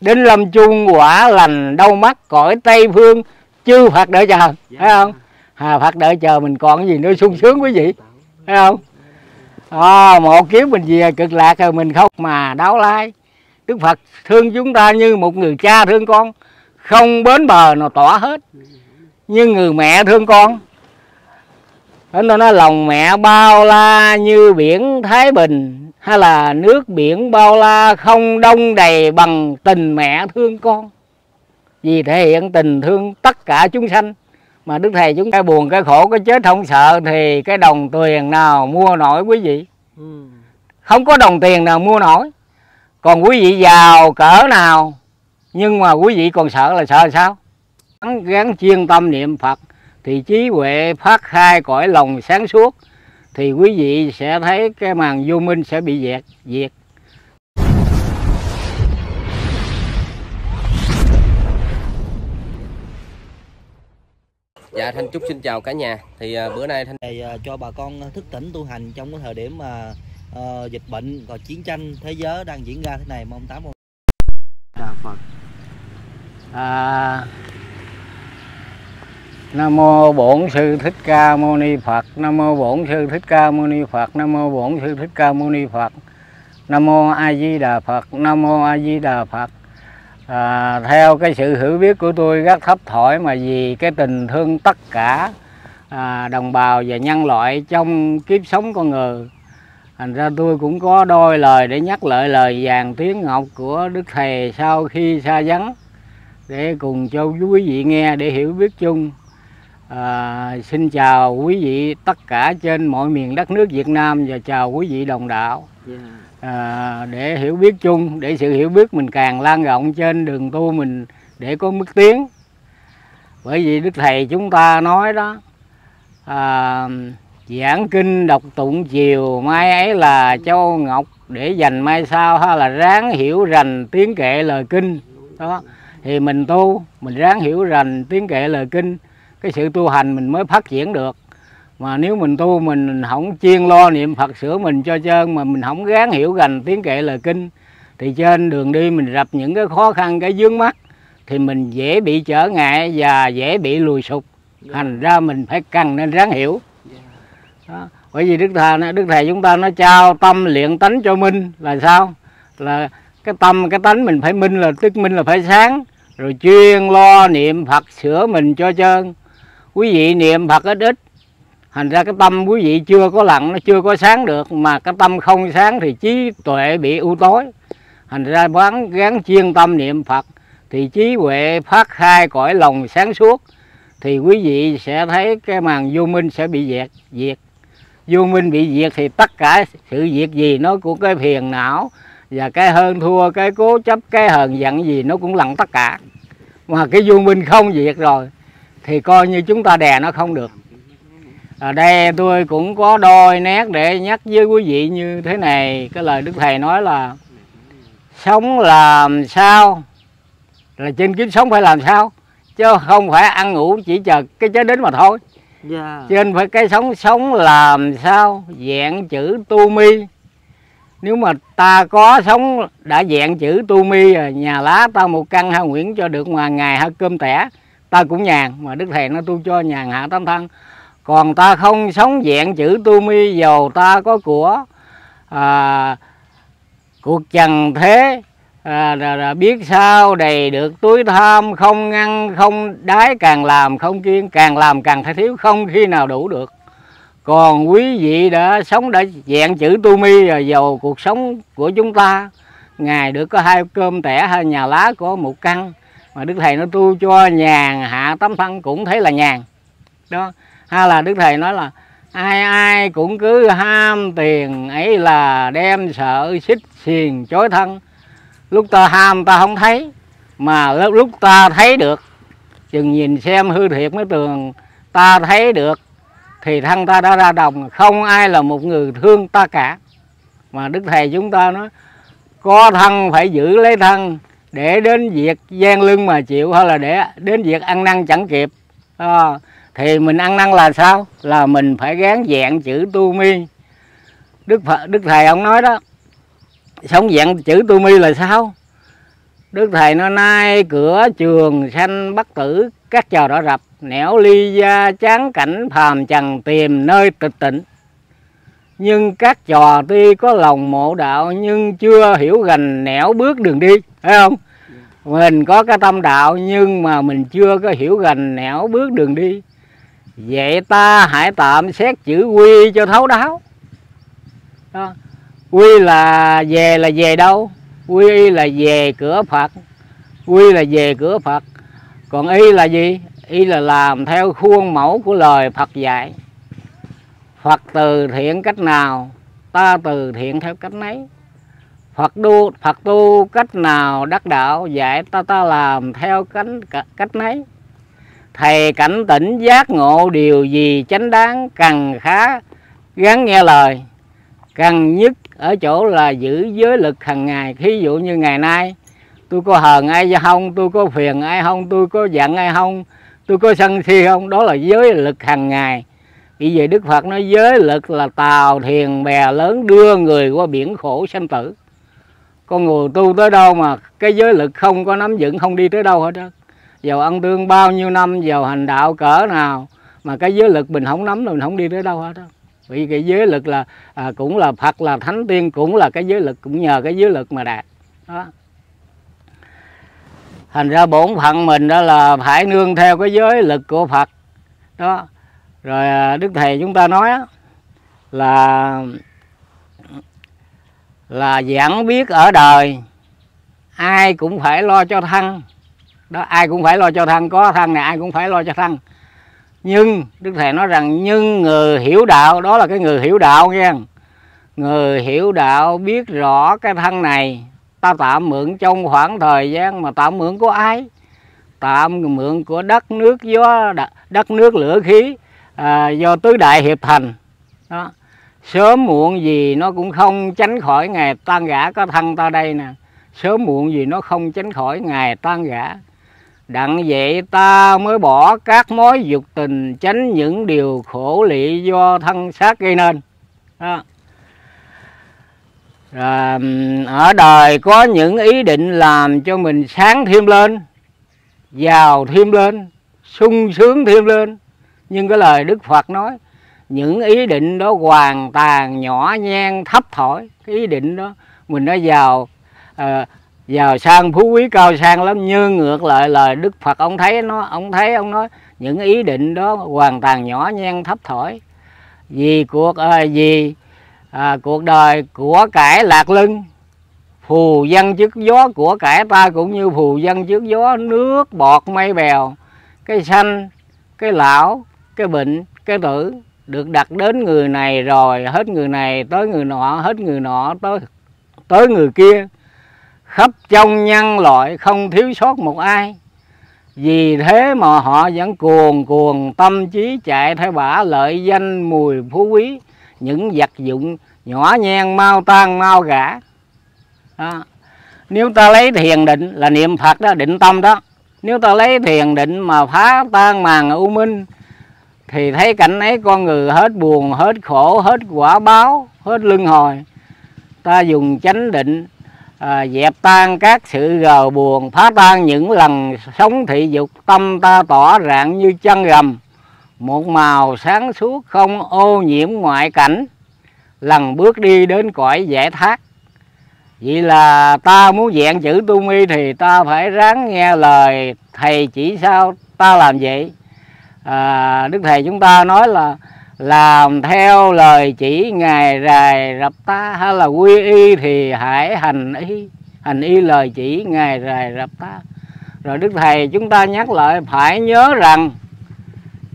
đến lâm chung quả lành đâu mắt cõi tây phương chư phật đợi chờ Dạ. thấy không? À, phật đợi chờ mình còn cái gì nữa sung sướng quý vị thấy không? À, một kiếp mình về cực lạc rồi mình không mà đáo lai. Đức phật thương chúng ta như một người cha thương con không bến bờ nào tỏ hết. Như người mẹ thương con nó nói lòng mẹ bao la như biển Thái Bình. Hay là nước biển bao la không đông đầy bằng tình mẹ thương con. Vì thể hiện tình thương tất cả chúng sanh. Mà Đức Thầy chúng ta buồn cái khổ cái chết không sợ Thì cái đồng tiền nào mua nổi quý vị? Ừ. Không có đồng tiền nào mua nổi. Còn quý vị giàu cỡ nào? Nhưng mà quý vị còn sợ là sợ sao? Gắn, gắn chuyên tâm niệm Phật thì trí huệ phát khai cõi lòng sáng suốt thì quý vị sẽ thấy cái màn vô minh sẽ bị diệt diệt Dạ Thanh Trúc xin chào cả nhà. Thì à, bữa nay Thanh Để à, cho bà con thức tỉnh tu hành trong cái thời điểm mà ờ, dịch bệnh và chiến tranh thế giới đang diễn ra thế này mong tám mong Đà Phật à, Nam mô Bổn Sư Thích Ca Mâu Ni Phật. Nam mô Bổn Sư Thích Ca Mâu Ni Phật. Nam mô Bổn Sư Thích Ca Mâu Ni Phật. Nam mô A Di Đà Phật. Nam mô A Di Đà Phật. À, theo cái sự hiểu biết của tôi rất thấp thỏi mà vì cái tình thương tất cả à, đồng bào và nhân loại trong kiếp sống con người thành ra tôi cũng có đôi lời để nhắc lại lời vàng tiếng ngọc của đức thầy sau khi xa vắng để cùng cho quý vị nghe để hiểu biết chung à, xin chào quý vị tất cả trên mọi miền đất nước Việt Nam và chào quý vị đồng đạo. À, để hiểu biết chung để sự hiểu biết mình càng lan rộng trên đường tu mình để có mức tiến. Bởi vì đức thầy chúng ta nói đó à, giảng kinh đọc tụng chiều mai ấy là châu ngọc để dành mai sau hay là ráng hiểu rành tiếng kệ lời kinh. Đó thì mình tu mình ráng hiểu rành tiếng kệ lời kinh cái sự tu hành mình mới phát triển được. Mà nếu mình tu mình không chuyên lo niệm Phật sửa mình cho trơn mà mình không gắng hiểu rành tiếng kệ lời kinh thì trên đường đi mình gặp những cái khó khăn cái vướng mắt thì mình dễ bị trở ngại và dễ bị lùi sụp. Thành ra mình phải cần nên ráng hiểu. Đó. bởi vì đức thầy đức thầy chúng ta nó trao tâm luyện tánh cho minh là sao? Là cái tâm cái tánh mình phải minh là tức minh là phải sáng rồi chuyên lo niệm Phật sửa mình cho trơn quý vị niệm Phật ít ít. Thành ra cái tâm quý vị chưa có lặng, nó chưa có sáng được. Mà cái tâm không sáng thì trí tuệ bị u tối. Thành ra bán gắn chuyên tâm niệm Phật, thì trí huệ phát khai cõi lòng sáng suốt, thì quý vị sẽ thấy cái màn vô minh sẽ bị diệt diệt. Vô minh bị diệt thì tất cả sự việc gì nó của cái phiền não và cái hơn thua, cái cố chấp, cái hờn giận gì nó cũng lặng tất cả. Mà cái vô minh không diệt rồi thì coi như chúng ta đè nó không được. Ở đây tôi cũng có đôi nét để nhắc với quý vị như thế này. Cái lời đức thầy nói là sống làm sao? Là trên kiếp sống phải làm sao? Chứ không phải ăn ngủ chỉ chờ cái chết đến mà thôi. Dạ. Trên phải cái sống sống làm sao? Dạng chữ tu mi. Nếu mà ta có sống đã dạng chữ tu mi rồi nhà lá ta một căn ha nguyện cho được ngoài ngày ha cơm tẻ ta cũng nhàn mà đức thầy nó tu cho nhàn hạ tam thân. Còn ta không sống dạng chữ tu mi dầu ta có của à, cuộc trần thế à, là, là biết sao đầy được túi tham không ngăn không đái càng làm không kiên càng làm càng thấy thiếu không khi nào đủ được. Còn quý vị đã sống đã dạng chữ tu mi rồi dầu cuộc sống của chúng ta ngày được có hai cơm tẻ hay nhà lá có một căn mà đức thầy nó tu cho nhàn hạ tấm thân cũng thấy là nhàn. Đó. Hay là đức thầy nói là, ai ai cũng cứ ham tiền ấy là đem sợ xích xiền chối thân. Lúc ta ham ta không thấy, mà lúc lúc ta thấy được, chừng nhìn xem hư thiệt mới tường ta thấy được, thì thân ta đã ra đồng, không ai là một người thương ta cả. Mà đức thầy chúng ta nói, có thân phải giữ lấy thân để đến việc gian lưng mà chịu hay là để đến việc ăn năn chẳng kịp. À, thì mình ăn năn là sao? Là mình phải gán dạng chữ tu mi. Đức Phật, đức thầy ông nói đó sống dạng chữ tu mi là sao? Đức thầy nó nay cửa trường sanh bất tử các trò đỏ rập nẻo ly gia chán cảnh phàm trần tìm nơi tịch tịnh nhưng các trò tuy có lòng mộ đạo nhưng chưa hiểu gành nẻo bước đường đi phải không? Mình có cái tâm đạo nhưng mà mình chưa có hiểu gành nẻo bước đường đi. Vậy ta hãy tạm xét chữ quy cho thấu đáo. Đó. quy là về là về đâu? Quy là về cửa phật. Quy là về cửa phật. Còn y là gì? Y là làm theo khuôn mẫu của lời phật dạy phật từ thiện cách nào, ta từ thiện theo cách nấy. Phật tu Phật tu cách nào, đắc đạo dạy ta ta làm theo cách cách nấy. Thầy cảnh tỉnh giác ngộ điều gì chánh đáng cần khá gắn nghe lời. Cần nhất ở chỗ là giữ giới lực hàng ngày. Thí dụ như ngày nay, tôi có hờn ai không, tôi có phiền ai không, tôi có giận ai không, tôi có sân si không, đó là giới lực hàng ngày vì vậy đức phật nói giới lực là tàu thiền bè lớn đưa người qua biển khổ sanh tử. Con người tu tới đâu mà cái giới lực không có nắm vững không đi tới đâu hết đó giàu ăn tương bao nhiêu năm giàu hành đạo cỡ nào mà cái giới lực mình không nắm rồi mình không đi tới đâu hết đó vì cái giới lực là à, cũng là phật là thánh tiên cũng là cái giới lực cũng nhờ cái giới lực mà đạt. Đó. Thành ra bổn phận mình đó là phải nương theo cái giới lực của phật. Đó rồi à, đức thầy chúng ta nói là là giảng biết ở đời, ai cũng phải lo cho thân đó, ai cũng phải lo cho thân có thân này ai cũng phải lo cho thân nhưng, đức thầy nói rằng, nhưng người hiểu đạo, đó là cái người hiểu đạo nghe người hiểu đạo biết rõ cái thân này, ta tạm mượn trong khoảng thời gian mà tạm mượn của ai? Tạm mượn của đất nước gió đất nước lửa khí à, do tứ đại hiệp thành. Đó. Sớm muộn gì nó cũng không tránh khỏi ngày tan gã có thân ta đây nè. Sớm muộn gì nó không tránh khỏi ngày tan gã đặng vậy ta mới bỏ các mối dục tình tránh những điều khổ lị do thân xác gây nên. Đó. À, ở đời có những ý định làm cho mình sáng thêm lên giàu thêm lên sung sướng thêm lên nhưng cái lời đức phật nói những ý định đó hoàn toàn nhỏ nhen thấp thỏi cái ý định đó mình nó giàu à, giàu sang phú quý cao sang lắm nhưng ngược lại lời đức phật. Ông thấy nó ông thấy ông nói những ý định đó hoàn toàn nhỏ nhen thấp thỏi vì cuộc à, vì à, cuộc đời của cải lạc lưng phù dân trước gió của cải ta cũng như phù dân trước gió nước bọt mây bèo cái xanh cái lão cái bệnh, cái tử được đặt đến người này rồi, hết người này tới người nọ, hết người nọ tới tới người kia. Khắp trong nhân loại không thiếu sót một ai. Vì thế mà họ vẫn cuồng cuồng tâm trí chạy theo bả lợi danh mùi phú quý, những vật dụng nhỏ nhen mau tan mau gã. Đó. nếu ta lấy thiền định là niệm phật đó, định tâm đó. Nếu ta lấy thiền định mà phá tan màn u minh thì thấy cảnh ấy con người hết buồn hết khổ hết quả báo hết lưng hồi. Ta dùng chánh định à, dẹp tan các sự gờ buồn phá tan những lần sống thị dục tâm ta tỏ rạng như chân gầm một màu sáng suốt không ô nhiễm ngoại cảnh lần bước đi đến cõi giải thoát. Vậy là ta muốn dạng chữ tu mi thì ta phải ráng nghe lời thầy chỉ sao ta làm vậy? À, đức thầy chúng ta nói là làm theo lời chỉ ngài rài rập ta hay là quy y thì hãy hành y hành y lời chỉ ngài rài rập ta rồi đức thầy chúng ta nhắc lại phải nhớ rằng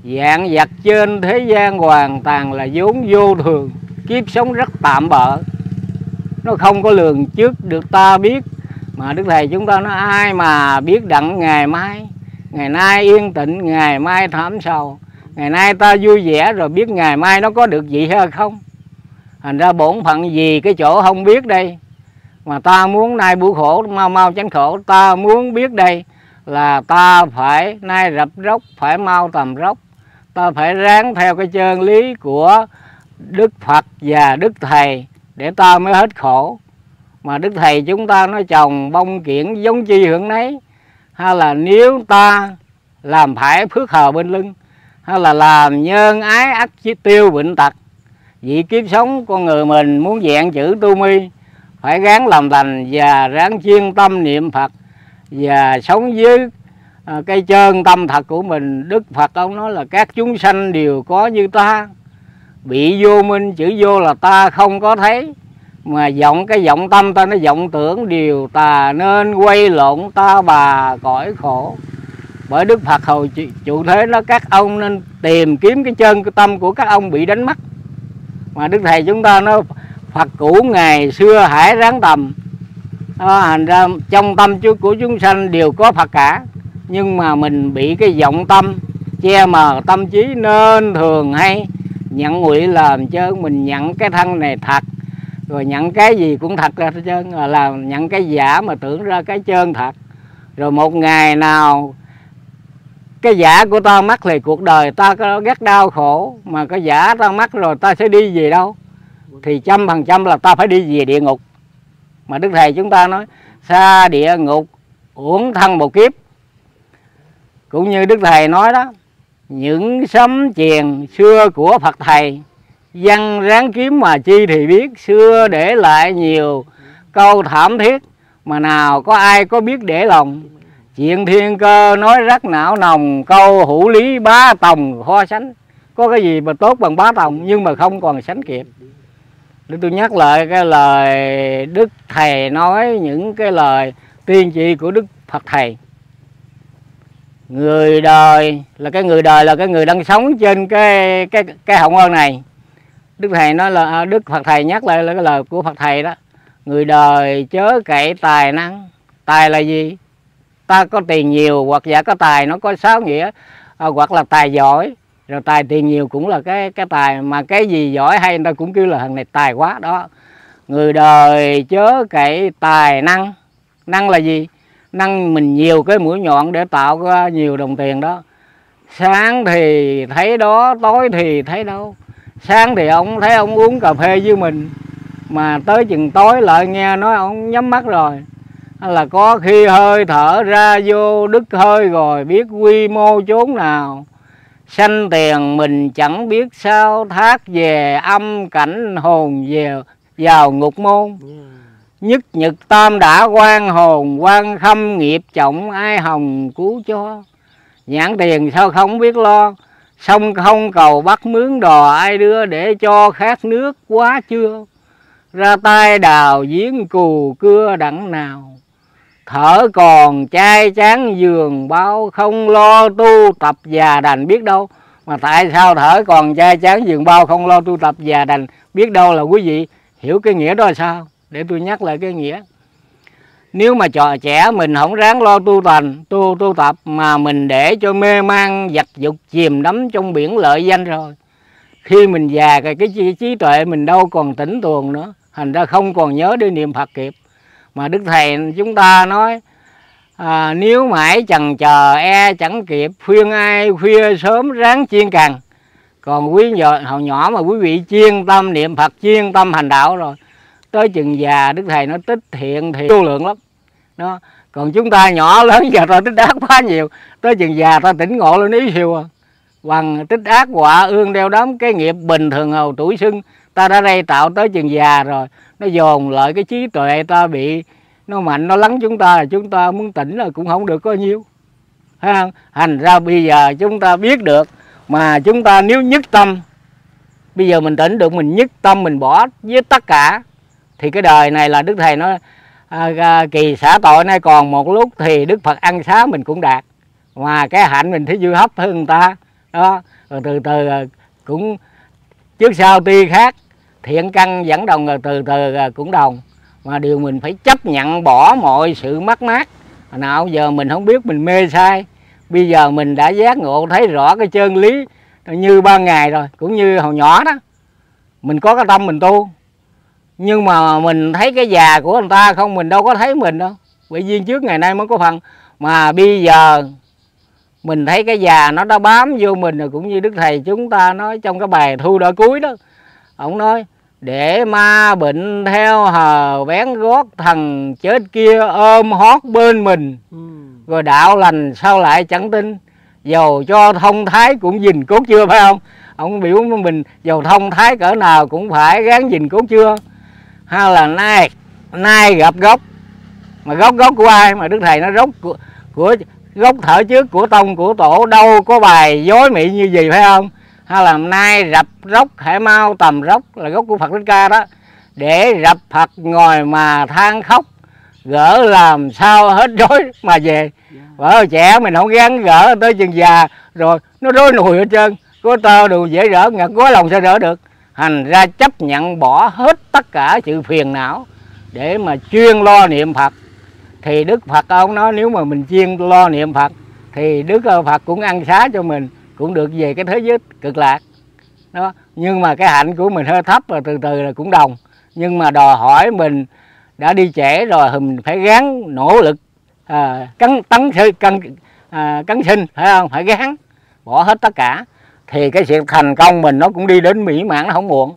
dạng vật trên thế gian hoàn toàn là vốn vô thường kiếp sống rất tạm bợ. Nó không có lường trước được ta biết mà đức thầy chúng ta nói ai mà biết đặng ngày mai? Ngày nay yên tịnh ngày mai thảm sầu. Ngày nay ta vui vẻ rồi biết ngày mai nó có được gì hay không. Thành ra bổn phận gì cái chỗ không biết đây? Mà ta muốn nay bữa khổ, mau mau tránh khổ. Ta muốn biết đây là ta phải nay rập rốc, phải mau tầm rốc. Ta phải ráng theo cái chân lý của đức phật và đức thầy để ta mới hết khổ. Mà đức thầy chúng ta nói trồng bông kiển giống chi hưởng nấy hay là nếu ta làm phải phước hờ bên lưng, hay là làm nhân ái ắt tiêu bệnh tật, vị kiếp sống con người mình muốn dạng chữ tu mi, phải gắng làm lành và ráng chuyên tâm niệm phật và sống với à, cây cái chân tâm thật của mình, đức phật ông nói là các chúng sanh đều có như ta. Bị vô minh chữ vô là ta không có thấy mà vọng cái vọng tâm ta nó vọng tưởng điều tà nên quay lộn ta bà cõi khổ. Bởi đức phật hồi chủ thế nó các ông nên tìm kiếm cái chân cái tâm của các ông bị đánh mất. Mà đức thầy chúng ta nó phật cũ ngày xưa hải ráng tầm. À, thành ra trong tâm của chúng sanh đều có phật cả. Nhưng mà mình bị cái vọng tâm che mờ tâm trí nên thường hay nhận ngụy làm chơn mình nhận cái thân này thật rồi nhận cái gì cũng thật ra hết trơn à, là nhận cái giả mà tưởng ra cái trơn thật. Rồi một ngày nào cái giả của ta mất thì cuộc đời ta có rất đau khổ, mà cái giả ta mất rồi ta sẽ đi về đâu? Thì trăm phần trăm là ta phải đi về địa ngục. Mà đức thầy chúng ta nói, xa địa ngục, uổng thân một kiếp. Cũng như đức thầy nói đó, những sấm chèn xưa của phật thầy văn ráng kiếm mà chi thì biết, xưa để lại nhiều câu thảm thiết, mà nào có ai có biết để lòng. Chuyện thiên cơ nói rất não nồng, câu hữu lý bá tòng kho sánh. Có cái gì mà tốt bằng bá tòng, nhưng mà không còn sánh kịp. Để tôi nhắc lại cái lời đức thầy nói, những cái lời tiên tri của đức phật thầy. Người đời là cái người đời là cái người đang sống trên cái cái cái hồng ơn này đức thầy nói là à, đức phật thầy nhắc lại là cái lời của phật thầy đó. Người đời chớ cậy tài năng. Tài là gì? Ta có tiền nhiều hoặc giả có tài nó có sáu nghĩa à, hoặc là tài giỏi. Rồi tài tiền nhiều cũng là cái cái tài mà cái gì giỏi hay người ta cũng kêu là thằng này tài quá đó. Người đời chớ cậy tài năng. Năng là gì? Năng mình nhiều cái mũi nhọn để tạo ra nhiều đồng tiền đó. Sáng thì thấy đó tối thì thấy đâu sáng thì ông thấy ông uống cà phê với mình mà tới chừng tối lại nghe nói ông nhắm mắt rồi. Là có khi hơi thở ra vô đứt hơi rồi biết quy mô chốn nào. Sanh tiền mình chẳng biết sao thác về âm cảnh hồn về vào ngục môn. Nhất nhật tam đã quan hồn quan khâm nghiệp trọng ai hồng cứu cho. Nhãn tiền sao không biết lo sông không cầu bắt mướn đò ai đưa để cho khát nước quá chưa? Ra tay đào giếng cù cưa đặng nào. Thở còn chai chán giường bao không lo tu tập già đành biết đâu. Mà tại sao thở còn chai chán giường bao không lo tu tập già đành biết đâu là quý vị hiểu cái nghĩa đó là sao? Để tôi nhắc lại cái nghĩa nếu mà trò trẻ mình không ráng lo tu thành tu tu tập mà mình để cho mê man vật dục chìm đắm trong biển lợi danh rồi. Khi mình già cái cái trí tuệ mình đâu còn tỉnh tuồng nữa. Thành ra không còn nhớ đi niệm phật kịp. Mà đức thầy chúng ta nói à, nếu mãi chần chờ e chẳng kịp khuyên ai khuya sớm ráng chiên cần còn quý giờ hồi nhỏ mà quý vị chuyên tâm niệm phật chuyên tâm hành đạo rồi tới chừng già, đức thầy nó tích thiện thì vô lượng lắm. Đó. Còn chúng ta nhỏ lớn giờ ta tích ác quá nhiều. Tới chừng già ta tỉnh ngộ lên ý siêu à. Bằng tích ác quả ương đeo đám cái nghiệp bình thường hầu tuổi xuân ta đã đây tạo tới chừng già rồi. Nó dồn lại cái trí tuệ ta bị nó mạnh, nó lắng chúng ta là chúng ta muốn tỉnh là cũng không được có nhiêu. Thấy không? Thành ra bây giờ chúng ta biết được mà chúng ta nếu nhất tâm, bây giờ mình tỉnh được, mình nhất tâm, mình bỏ với tất cả thì cái đời này là đức thầy nói à, à, kỳ xả tội nay còn một lúc thì đức phật ăn xá mình cũng đạt. Mà cái hạnh mình thấy dư hấp hơn người ta. Đó rồi từ từ à, cũng trước sau tuy khác thiện căn vẫn đồng rồi từ từ à, cũng đồng. Mà điều mình phải chấp nhận bỏ mọi sự mất mát. Nào giờ mình không biết mình mê sai bây giờ mình đã giác ngộ thấy rõ cái chân lý như ban ngày rồi cũng như hồi nhỏ đó. Mình có cái tâm mình tu nhưng mà mình thấy cái già của người ta không mình đâu có thấy mình đâu. Bởi duyên trước ngày nay mới có phần. Mà bây giờ mình thấy cái già nó đã bám vô mình rồi cũng như đức thầy chúng ta nói trong cái bài thu đỡ cuối đó. Ông nói để ma bệnh theo hờ bén gót thằng chết kia ôm hót bên mình. Ừ. rồi đạo lành sao lại chẳng tin? Dầu cho thông thái cũng dình cốt chưa phải không? Ông biểu mình dầu thông thái cỡ nào cũng phải gán dình cốt chưa hay là nay nay gặp gốc. Mà gốc gốc của ai? Mà đức thầy nó gốc của, của gốc thở trước của tông của tổ đâu có bài dối mị như gì phải không? Hay là nay rập rốc hãy mau tầm rốc là gốc của phật thích ca đó. Để rập phật ngồi mà than khóc gỡ làm sao hết rối mà về. Vợ trẻ mình không gắn gỡ tới chừng già rồi nó rối nùi hết trơn. Có tơ đồ dễ rỡ ngặt có lòng sao rỡ được thành ra chấp nhận bỏ hết tất cả sự phiền não để mà chuyên lo niệm phật. Thì đức phật ông nói nếu mà mình chuyên lo niệm phật thì đức ờ, phật cũng ăn xá cho mình cũng được về cái thế giới cực lạc. Đó nhưng mà cái hạnh của mình hơi thấp và từ từ là cũng đồng. Nhưng mà đòi hỏi mình đã đi trễ rồi mình phải gắng nỗ lực ờ, à, cắn tấn sư cân à, cắn sinh phải không? Phải gắng bỏ hết tất cả thì cái sự thành công mình nó cũng đi đến mỹ mãn nó không muộn.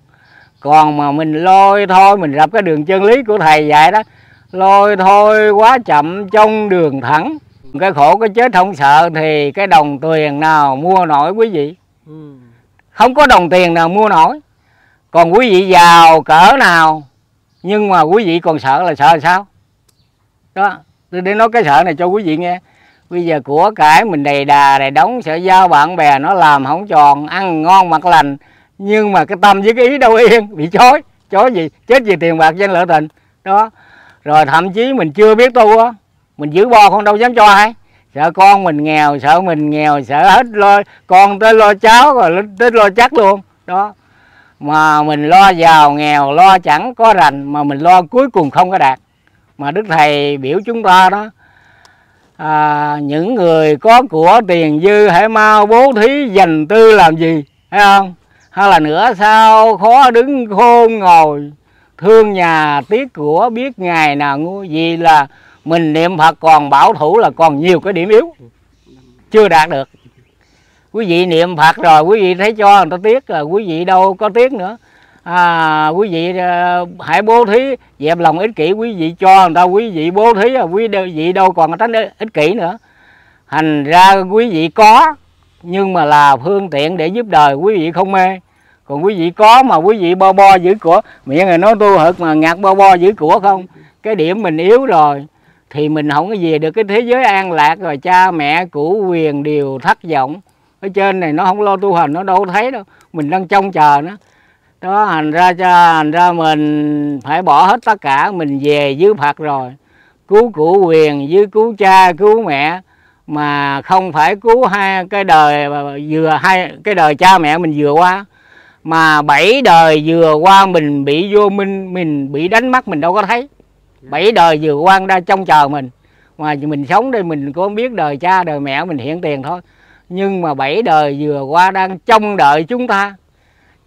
Còn mà mình lôi thôi mình gặp cái đường chân lý của thầy dạy đó lôi thôi quá chậm trong đường thẳng. Cái khổ cái chết không sợ thì cái đồng tiền nào mua nổi quý vị? Ừ. không có đồng tiền nào mua nổi. Còn quý vị giàu cỡ nào? Nhưng mà quý vị còn sợ là sợ là sao? Đó tôi để nói cái sợ này cho quý vị nghe bây giờ của cải mình đầy đà, đầy đóng sợ giao bạn bè nó làm không tròn, ăn ngon mặc lành. Nhưng mà cái tâm với cái ý đâu yên, bị chối. Chối gì? Chết vì tiền bạc danh lợi tình. Đó. Rồi thậm chí mình chưa biết tu á, mình giữ bo con đâu dám cho ai. Sợ con mình nghèo, sợ mình nghèo, sợ hết lo, con tới lo cháu rồi tới lo chắc luôn. Đó. Mà mình lo giàu, nghèo, lo chẳng có rành, mà mình lo cuối cùng không có đạt. Mà đức thầy biểu chúng ta đó à, những người có của tiền dư hãy mau bố thí dành tư làm gì thấy không? Hay là nữa sao? Khó đứng khôn ngồi. Thương nhà tiếc của biết ngày nào ngu. Gì là mình niệm phật còn bảo thủ là còn nhiều cái điểm yếu. Chưa đạt được. Quý vị niệm phật rồi quý vị thấy cho người ta tiếc là quý vị đâu có tiếc nữa à, quý vị à, hãy bố thí dẹp lòng ích kỷ quý vị cho người ta quý vị bố thí à, quý vị đâu còn tránh ích kỷ nữa. Thành ra quý vị có nhưng mà là phương tiện để giúp đời quý vị không mê. Còn quý vị có mà quý vị bo bo giữ của miệng người nói tu hực mà ngạt bo bo giữ của không? Cái điểm mình yếu rồi thì mình không có về được cái thế giới an lạc rồi cha mẹ cũ quyền đều thất vọng ở trên này nó không lo tu hành nó đâu thấy đâu mình đang trông chờ nó đó thành ra cho thành ra mình phải bỏ hết tất cả mình về với Phật rồi. Cứu cũ quyền với cứu cha cứu mẹ mà không phải cứu hai cái đời vừa hai cái đời cha mẹ mình vừa qua. Mà bảy đời vừa qua mình bị vô minh mình bị đánh mất mình đâu có thấy. Bảy đời vừa qua ra trông chờ mình. Mà mình sống đây mình có biết đời cha đời mẹ mình hiện tiền thôi. Nhưng mà bảy đời vừa qua đang trông đợi chúng ta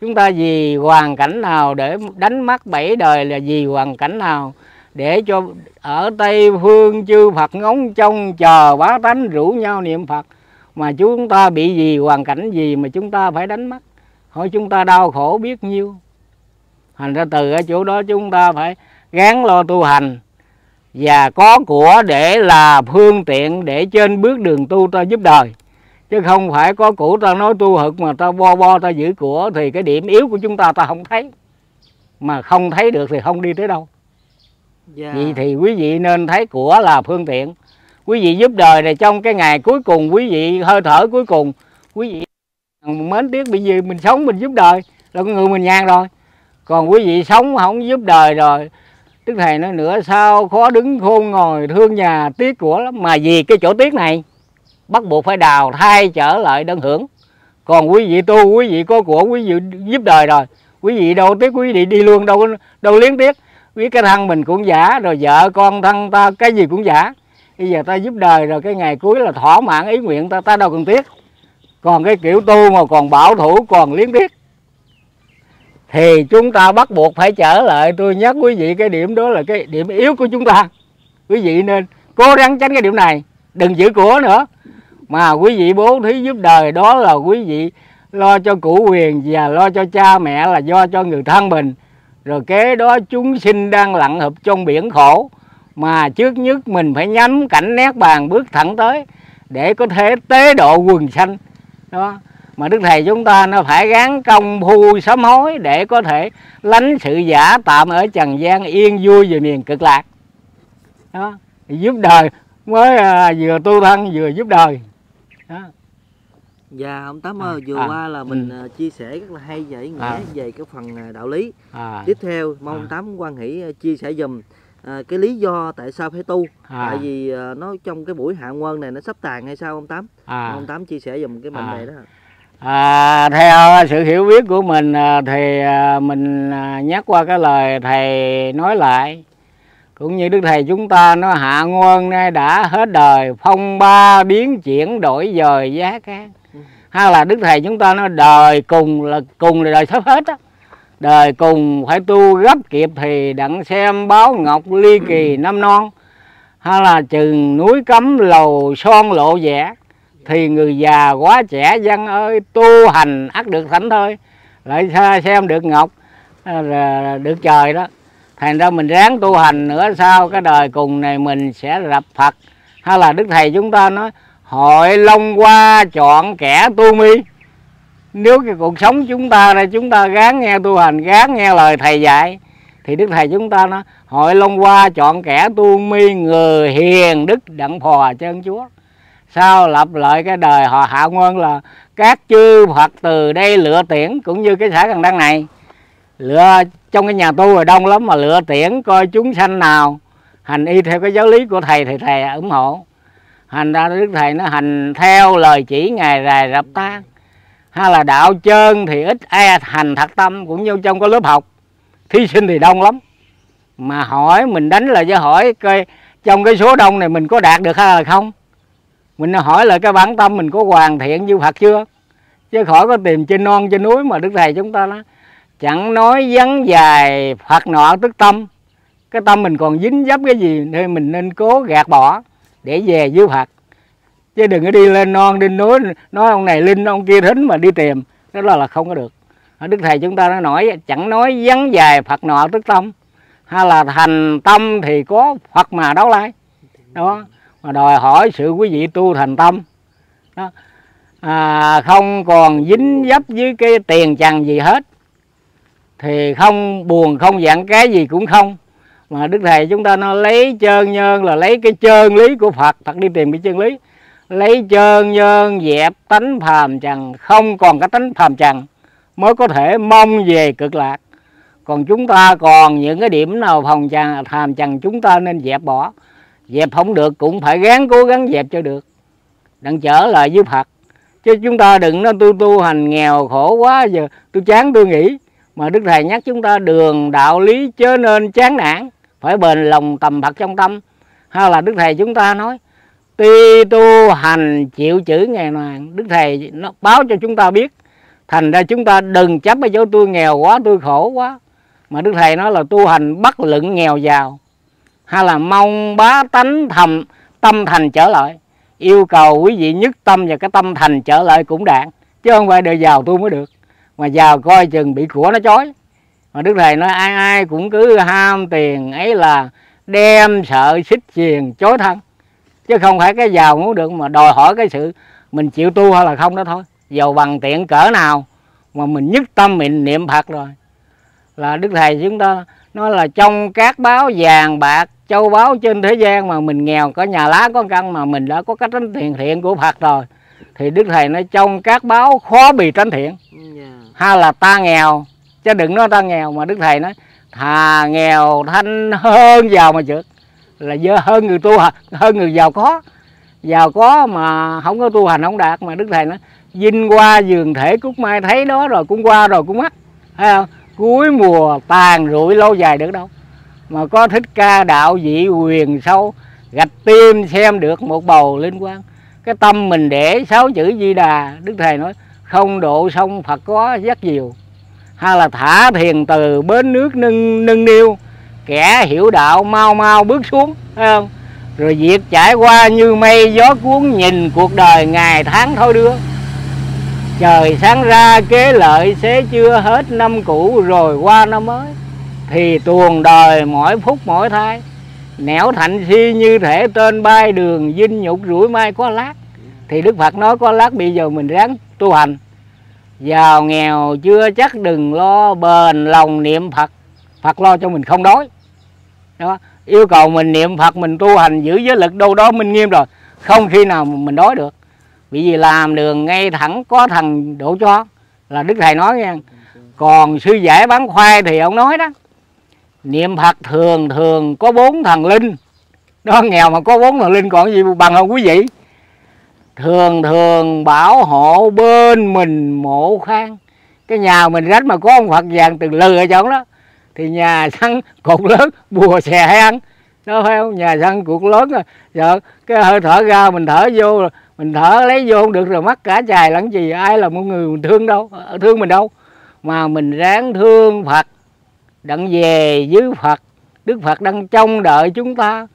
chúng ta vì hoàn cảnh nào để đánh mất bảy đời là vì hoàn cảnh nào? Để cho ở tây phương chư phật ngóng trông chờ bá tánh rủ nhau niệm phật. Mà chúng ta bị gì, hoàn cảnh gì mà chúng ta phải đánh mất? Hỏi chúng ta đau khổ biết nhiêu? Thành ra từ ở chỗ đó chúng ta phải gắng lo tu hành. Và có của để là phương tiện để trên bước đường tu ta giúp đời chứ không phải có của ta nói tu hực mà ta bo bo ta giữ của thì cái điểm yếu của chúng ta ta không thấy. Mà không thấy được thì không đi tới đâu. Dạ. vậy thì quý vị nên thấy của là phương tiện. Quý vị giúp đời này trong cái ngày cuối cùng quý vị hơi thở cuối cùng. Quý vị mến tiếc bị gì mình sống mình giúp đời. Là con người mình nhàn rồi. Còn quý vị sống không giúp đời rồi đức thầy nói nữa sao khó đứng khôn ngồi thương nhà tiếc của lắm. Mà vì cái chỗ tiếc này bắt buộc phải đào thay trở lại đơn hưởng còn quý vị tu, quý vị có của, quý vị giúp đời rồi. Quý vị đâu tiếc, quý vị đi luôn, đâu đâu liếng tiếc. Quý cái thân mình cũng giả, rồi vợ con, thân ta, cái gì cũng giả. Bây giờ ta giúp đời rồi, cái ngày cuối là thỏa mãn ý nguyện, ta ta đâu cần tiếc. Còn cái kiểu tu mà còn bảo thủ, còn liếng tiếc. Thì chúng ta bắt buộc phải trở lại. Tôi nhắc quý vị cái điểm đó là cái điểm yếu của chúng ta. Quý vị nên cố gắng tránh cái điểm này. Đừng giữ của nữa mà quý vị bố thí giúp đời đó là quý vị lo cho cụ quyền và lo cho cha mẹ là do cho người thân mình rồi kế đó chúng sinh đang lặn hợp trong biển khổ mà trước nhất mình phải nhắm cảnh nét bàn bước thẳng tới để có thể tế độ quần sanh. Đó mà đức thầy chúng ta nó phải gắng công phu sám hối để có thể lánh sự giả tạm ở trần gian yên vui về miền cực lạc. Đó giúp đời mới à, vừa tu thân vừa giúp đời đó Dạ ông Tám À, ơi, vừa à, qua là mình ừ. à, chia sẻ rất là hay và ý nghĩa À. về cái phần à, đạo lý. à, Tiếp theo mong À. ông Tám quan hỷ à, chia sẻ dùm à, cái lý do tại sao phải tu. à, Tại vì à, nó trong cái buổi hạ quân này nó sắp tàn hay sao ông Tám? à. Ông Tám chia sẻ dùm cái mệnh À. đề đó. À, theo sự hiểu biết của mình à, thì à, mình à, nhắc qua cái lời thầy nói lại cũng như đức thầy chúng ta nó hạ nguồn nay đã hết đời, phong ba biến chuyển đổi dời giá cát hay là đức thầy chúng ta nó đời cùng là cùng là đời sắp hết á. Đời cùng phải tu gấp kịp thì đặng xem báo ngọc ly kỳ năm non. Hay là, chừng núi cấm lầu son lộ vẻ, thì người già quá trẻ dân ơi, tu hành ắt được thảnh thơi lại xem được ngọc à, là được trời đó thành ra mình ráng tu hành nữa, sau cái đời cùng này mình sẽ gặp phật. Hay là đức thầy chúng ta nói, hội long qua chọn kẻ tu mi. Nếu cái cuộc sống chúng ta đây chúng ta gán nghe tu hành, gán nghe lời thầy dạy, thì đức thầy chúng ta nói, hội long qua chọn kẻ tu mi, người hiền đức đặng phò chân chúa. Sao lập lại cái đời họ hạ ngôn là các chư Phật từ đây lựa tiễn, cũng như cái xã Cần Đăng này. Lựa trong cái nhà tu rồi đông lắm mà lựa tiễn coi chúng sanh nào. Hành y theo cái giáo lý của thầy thì thầy ủng hộ. Hành ra đức thầy nó hành theo lời chỉ ngài rài rập tan hay là đạo chơn thì ít ai hành thật tâm cũng như trong cái lớp học. Thí sinh thì đông lắm. Mà hỏi mình đánh là cho hỏi coi trong cái số đông này mình có đạt được hay là không? Mình hỏi là cái bản tâm mình có hoàn thiện như Phật chưa? Chứ khỏi có tìm trên non trên núi mà đức thầy chúng ta nói chẳng nói vắn dài Phật nọ tức tâm. Cái tâm mình còn dính dấp cái gì nên mình nên cố gạt bỏ để về với Phật. Chứ đừng có đi lên non đi núi nói ông này linh ông kia thính mà đi tìm. Đó là, là không có được. Đức thầy chúng ta nó nói chẳng nói vắn dài Phật nọ tức tâm. Hay là thành tâm thì có Phật mà đấu lại đó. Mà đòi hỏi sự quý vị tu thành tâm. Đó. À, không còn dính dấp với cái tiền chằng gì hết thì không, buồn không, giận cái gì cũng không. Mà đức thầy chúng ta nó lấy trơn nhân là lấy cái chân lý của phật. Phật đi tìm cái chân lý. Lấy trơn nhân dẹp tánh phàm trần. Không còn cái tánh phàm trần mới có thể mong về cực lạc. Còn chúng ta còn những cái điểm nào phòng trần, phàm trần chúng ta nên dẹp bỏ. Dẹp không được cũng phải gắng cố gắng dẹp cho được. Đặng trở lại với phật. Chứ chúng ta đừng nói, tôi tu hành nghèo khổ quá giờ, tôi chán tôi nghĩ mà đức thầy nhắc chúng ta đường đạo lý chớ nên chán nản, phải bền lòng tầm phật trong tâm. Hay là đức thầy chúng ta nói tuy tu hành chịu chữ ngày nàn. Đức thầy nó báo cho chúng ta biết, thành ra chúng ta đừng chấp ở chỗ tôi nghèo quá, tôi khổ quá. Mà đức thầy nói là tu hành bất luận nghèo giàu. Hay là mong bá tánh thầm, tâm thành trở lại. Yêu cầu quý vị nhất tâm và cái tâm thành trở lại cũng đạn, chứ không phải đời giàu tu mới được mà giàu coi chừng bị của nó chói. Mà đức thầy nói ai ai cũng cứ ham tiền ấy là đem sợ xích chiền chối thân. Chứ không phải cái giàu muốn được mà đòi hỏi cái sự mình chịu tu hay là không đó thôi. Giàu bằng tiện cỡ nào mà mình nhất tâm mình niệm phật rồi. Là đức thầy chúng ta nói là trong các báo vàng bạc, châu báu trên thế gian mà mình nghèo, có nhà lá, có căn mà mình đã có cách tánh tiền thiện của phật rồi thì đức thầy nói trong các báo khó bị tánh thiện. Dạ. hay là ta nghèo chứ đừng nói ta nghèo mà đức thầy nói thà nghèo thanh hơn giàu mà trượt. Là dơ hơn người tu hành hơn người giàu có. Giàu có mà không có tu hành không đạt mà đức thầy nói vinh qua giường thể cúc mai thấy đó rồi cũng qua rồi cũng mất. Thấy không? Cuối mùa tàn rụi lâu dài được đâu. Mà có thích ca đạo vị quyền sâu gạch tim xem được một bầu linh quan cái tâm mình để sáu chữ di đà, đức thầy nói, không độ sông phật có rất nhiều, hay là thả thiền từ bến nước nâng nâng niu, kẻ hiểu đạo mau mau bước xuống. Thấy không? Rồi việc trải qua như mây, gió cuốn, nhìn cuộc đời ngày tháng thôi đưa. Trời sáng ra kế lợi xế chưa hết năm cũ, rồi qua năm mới, thì tuồng đời mỗi phút mỗi thai nẻo thạnh si như thể tên bay đường, dinh nhục rủi mai có lát. Thì đức phật nói có lát, bây giờ mình ráng tu hành. Giàu nghèo chưa chắc đừng lo bền lòng niệm phật. Phật lo cho mình không đói. Đó. Yêu cầu mình niệm phật, mình tu hành giữ giới lực đâu đó minh nghiêm rồi. Không khi nào mình đói được. Vì vì làm đường ngay thẳng có thằng đổ cho. Là đức thầy nói nha, còn sư giải bán khoai thì ông nói đó niệm phật thường thường có bốn thần linh. Đó, nghèo mà có bốn thần linh còn gì bằng không quý vị? Thường thường bảo hộ bên mình mộ khang cái nhà mình rách mà có ông phật vàng từ lừ ở chỗ đó, thì nhà săn cột lớn, bùa xè hay ăn đó, phải không? Nhà săn cột lớn rồi giờ cái hơi thở ra, mình thở vô, mình thở lấy vô không được rồi mắc cả chài lẫn gì ai là một người mình thương đâu, thương mình đâu? Mà mình ráng thương phật đặng về với phật, đức phật đang trông đợi chúng ta.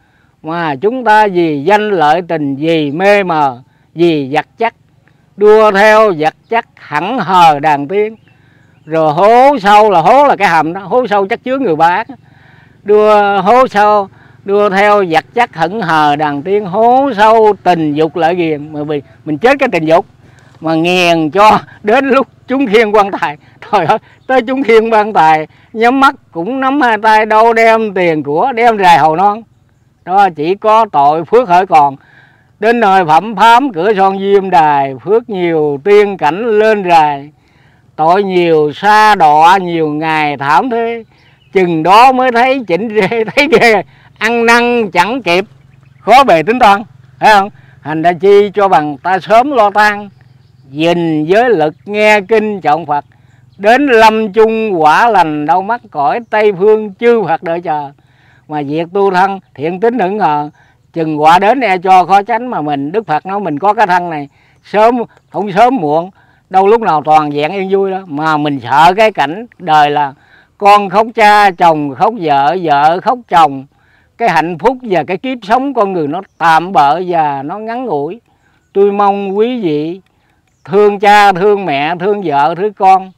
Mà chúng ta vì danh lợi tình, vì mê mờ, vì vật chất, đua theo vật chất hẳn hờ đàn tiên. Rồi hố sâu là hố là cái hầm đó, hố sâu chắc chứa người bán đua, hố sâu, đua theo vật chất hẳn hờ đàn tiên, hố sâu tình dục lợi ghiền mà vì mình chết cái tình dục mà nghiền cho đến lúc chúng khiên quan tài trời ơi, tới chúng thiên ban tài, nhắm mắt cũng nắm hai tay, đâu đem tiền của, đem rài hầu non. Đó, chỉ có tội phước hỡi còn. Đến nơi phẩm phám, cửa son diêm đài, phước nhiều tiên cảnh lên rài. Tội nhiều xa đọa, nhiều ngày thảm thế chừng đó mới thấy chỉnh rê thấy ghê. Ăn năn chẳng kịp. Khó bề tính toán, thấy không? Hành ra chi cho bằng ta sớm lo tan. Dình với lực nghe kinh trọng phật đến lâm chung quả lành đâu mắt cõi, tây phương chư phật đợi chờ. Mà việc tu thân, thiện tính hững hờ. Chừng quả đến e cho khó tránh mà mình, đức phật nói mình có cái thân này, sớm, không sớm muộn, đâu lúc nào toàn vẹn yên vui đó. Mà mình sợ cái cảnh đời là con khóc cha chồng, khóc vợ vợ khóc chồng. Cái hạnh phúc và cái kiếp sống con người nó tạm bợ và nó ngắn ngủi. Tôi mong quý vị, thương cha, thương mẹ, thương vợ, thương con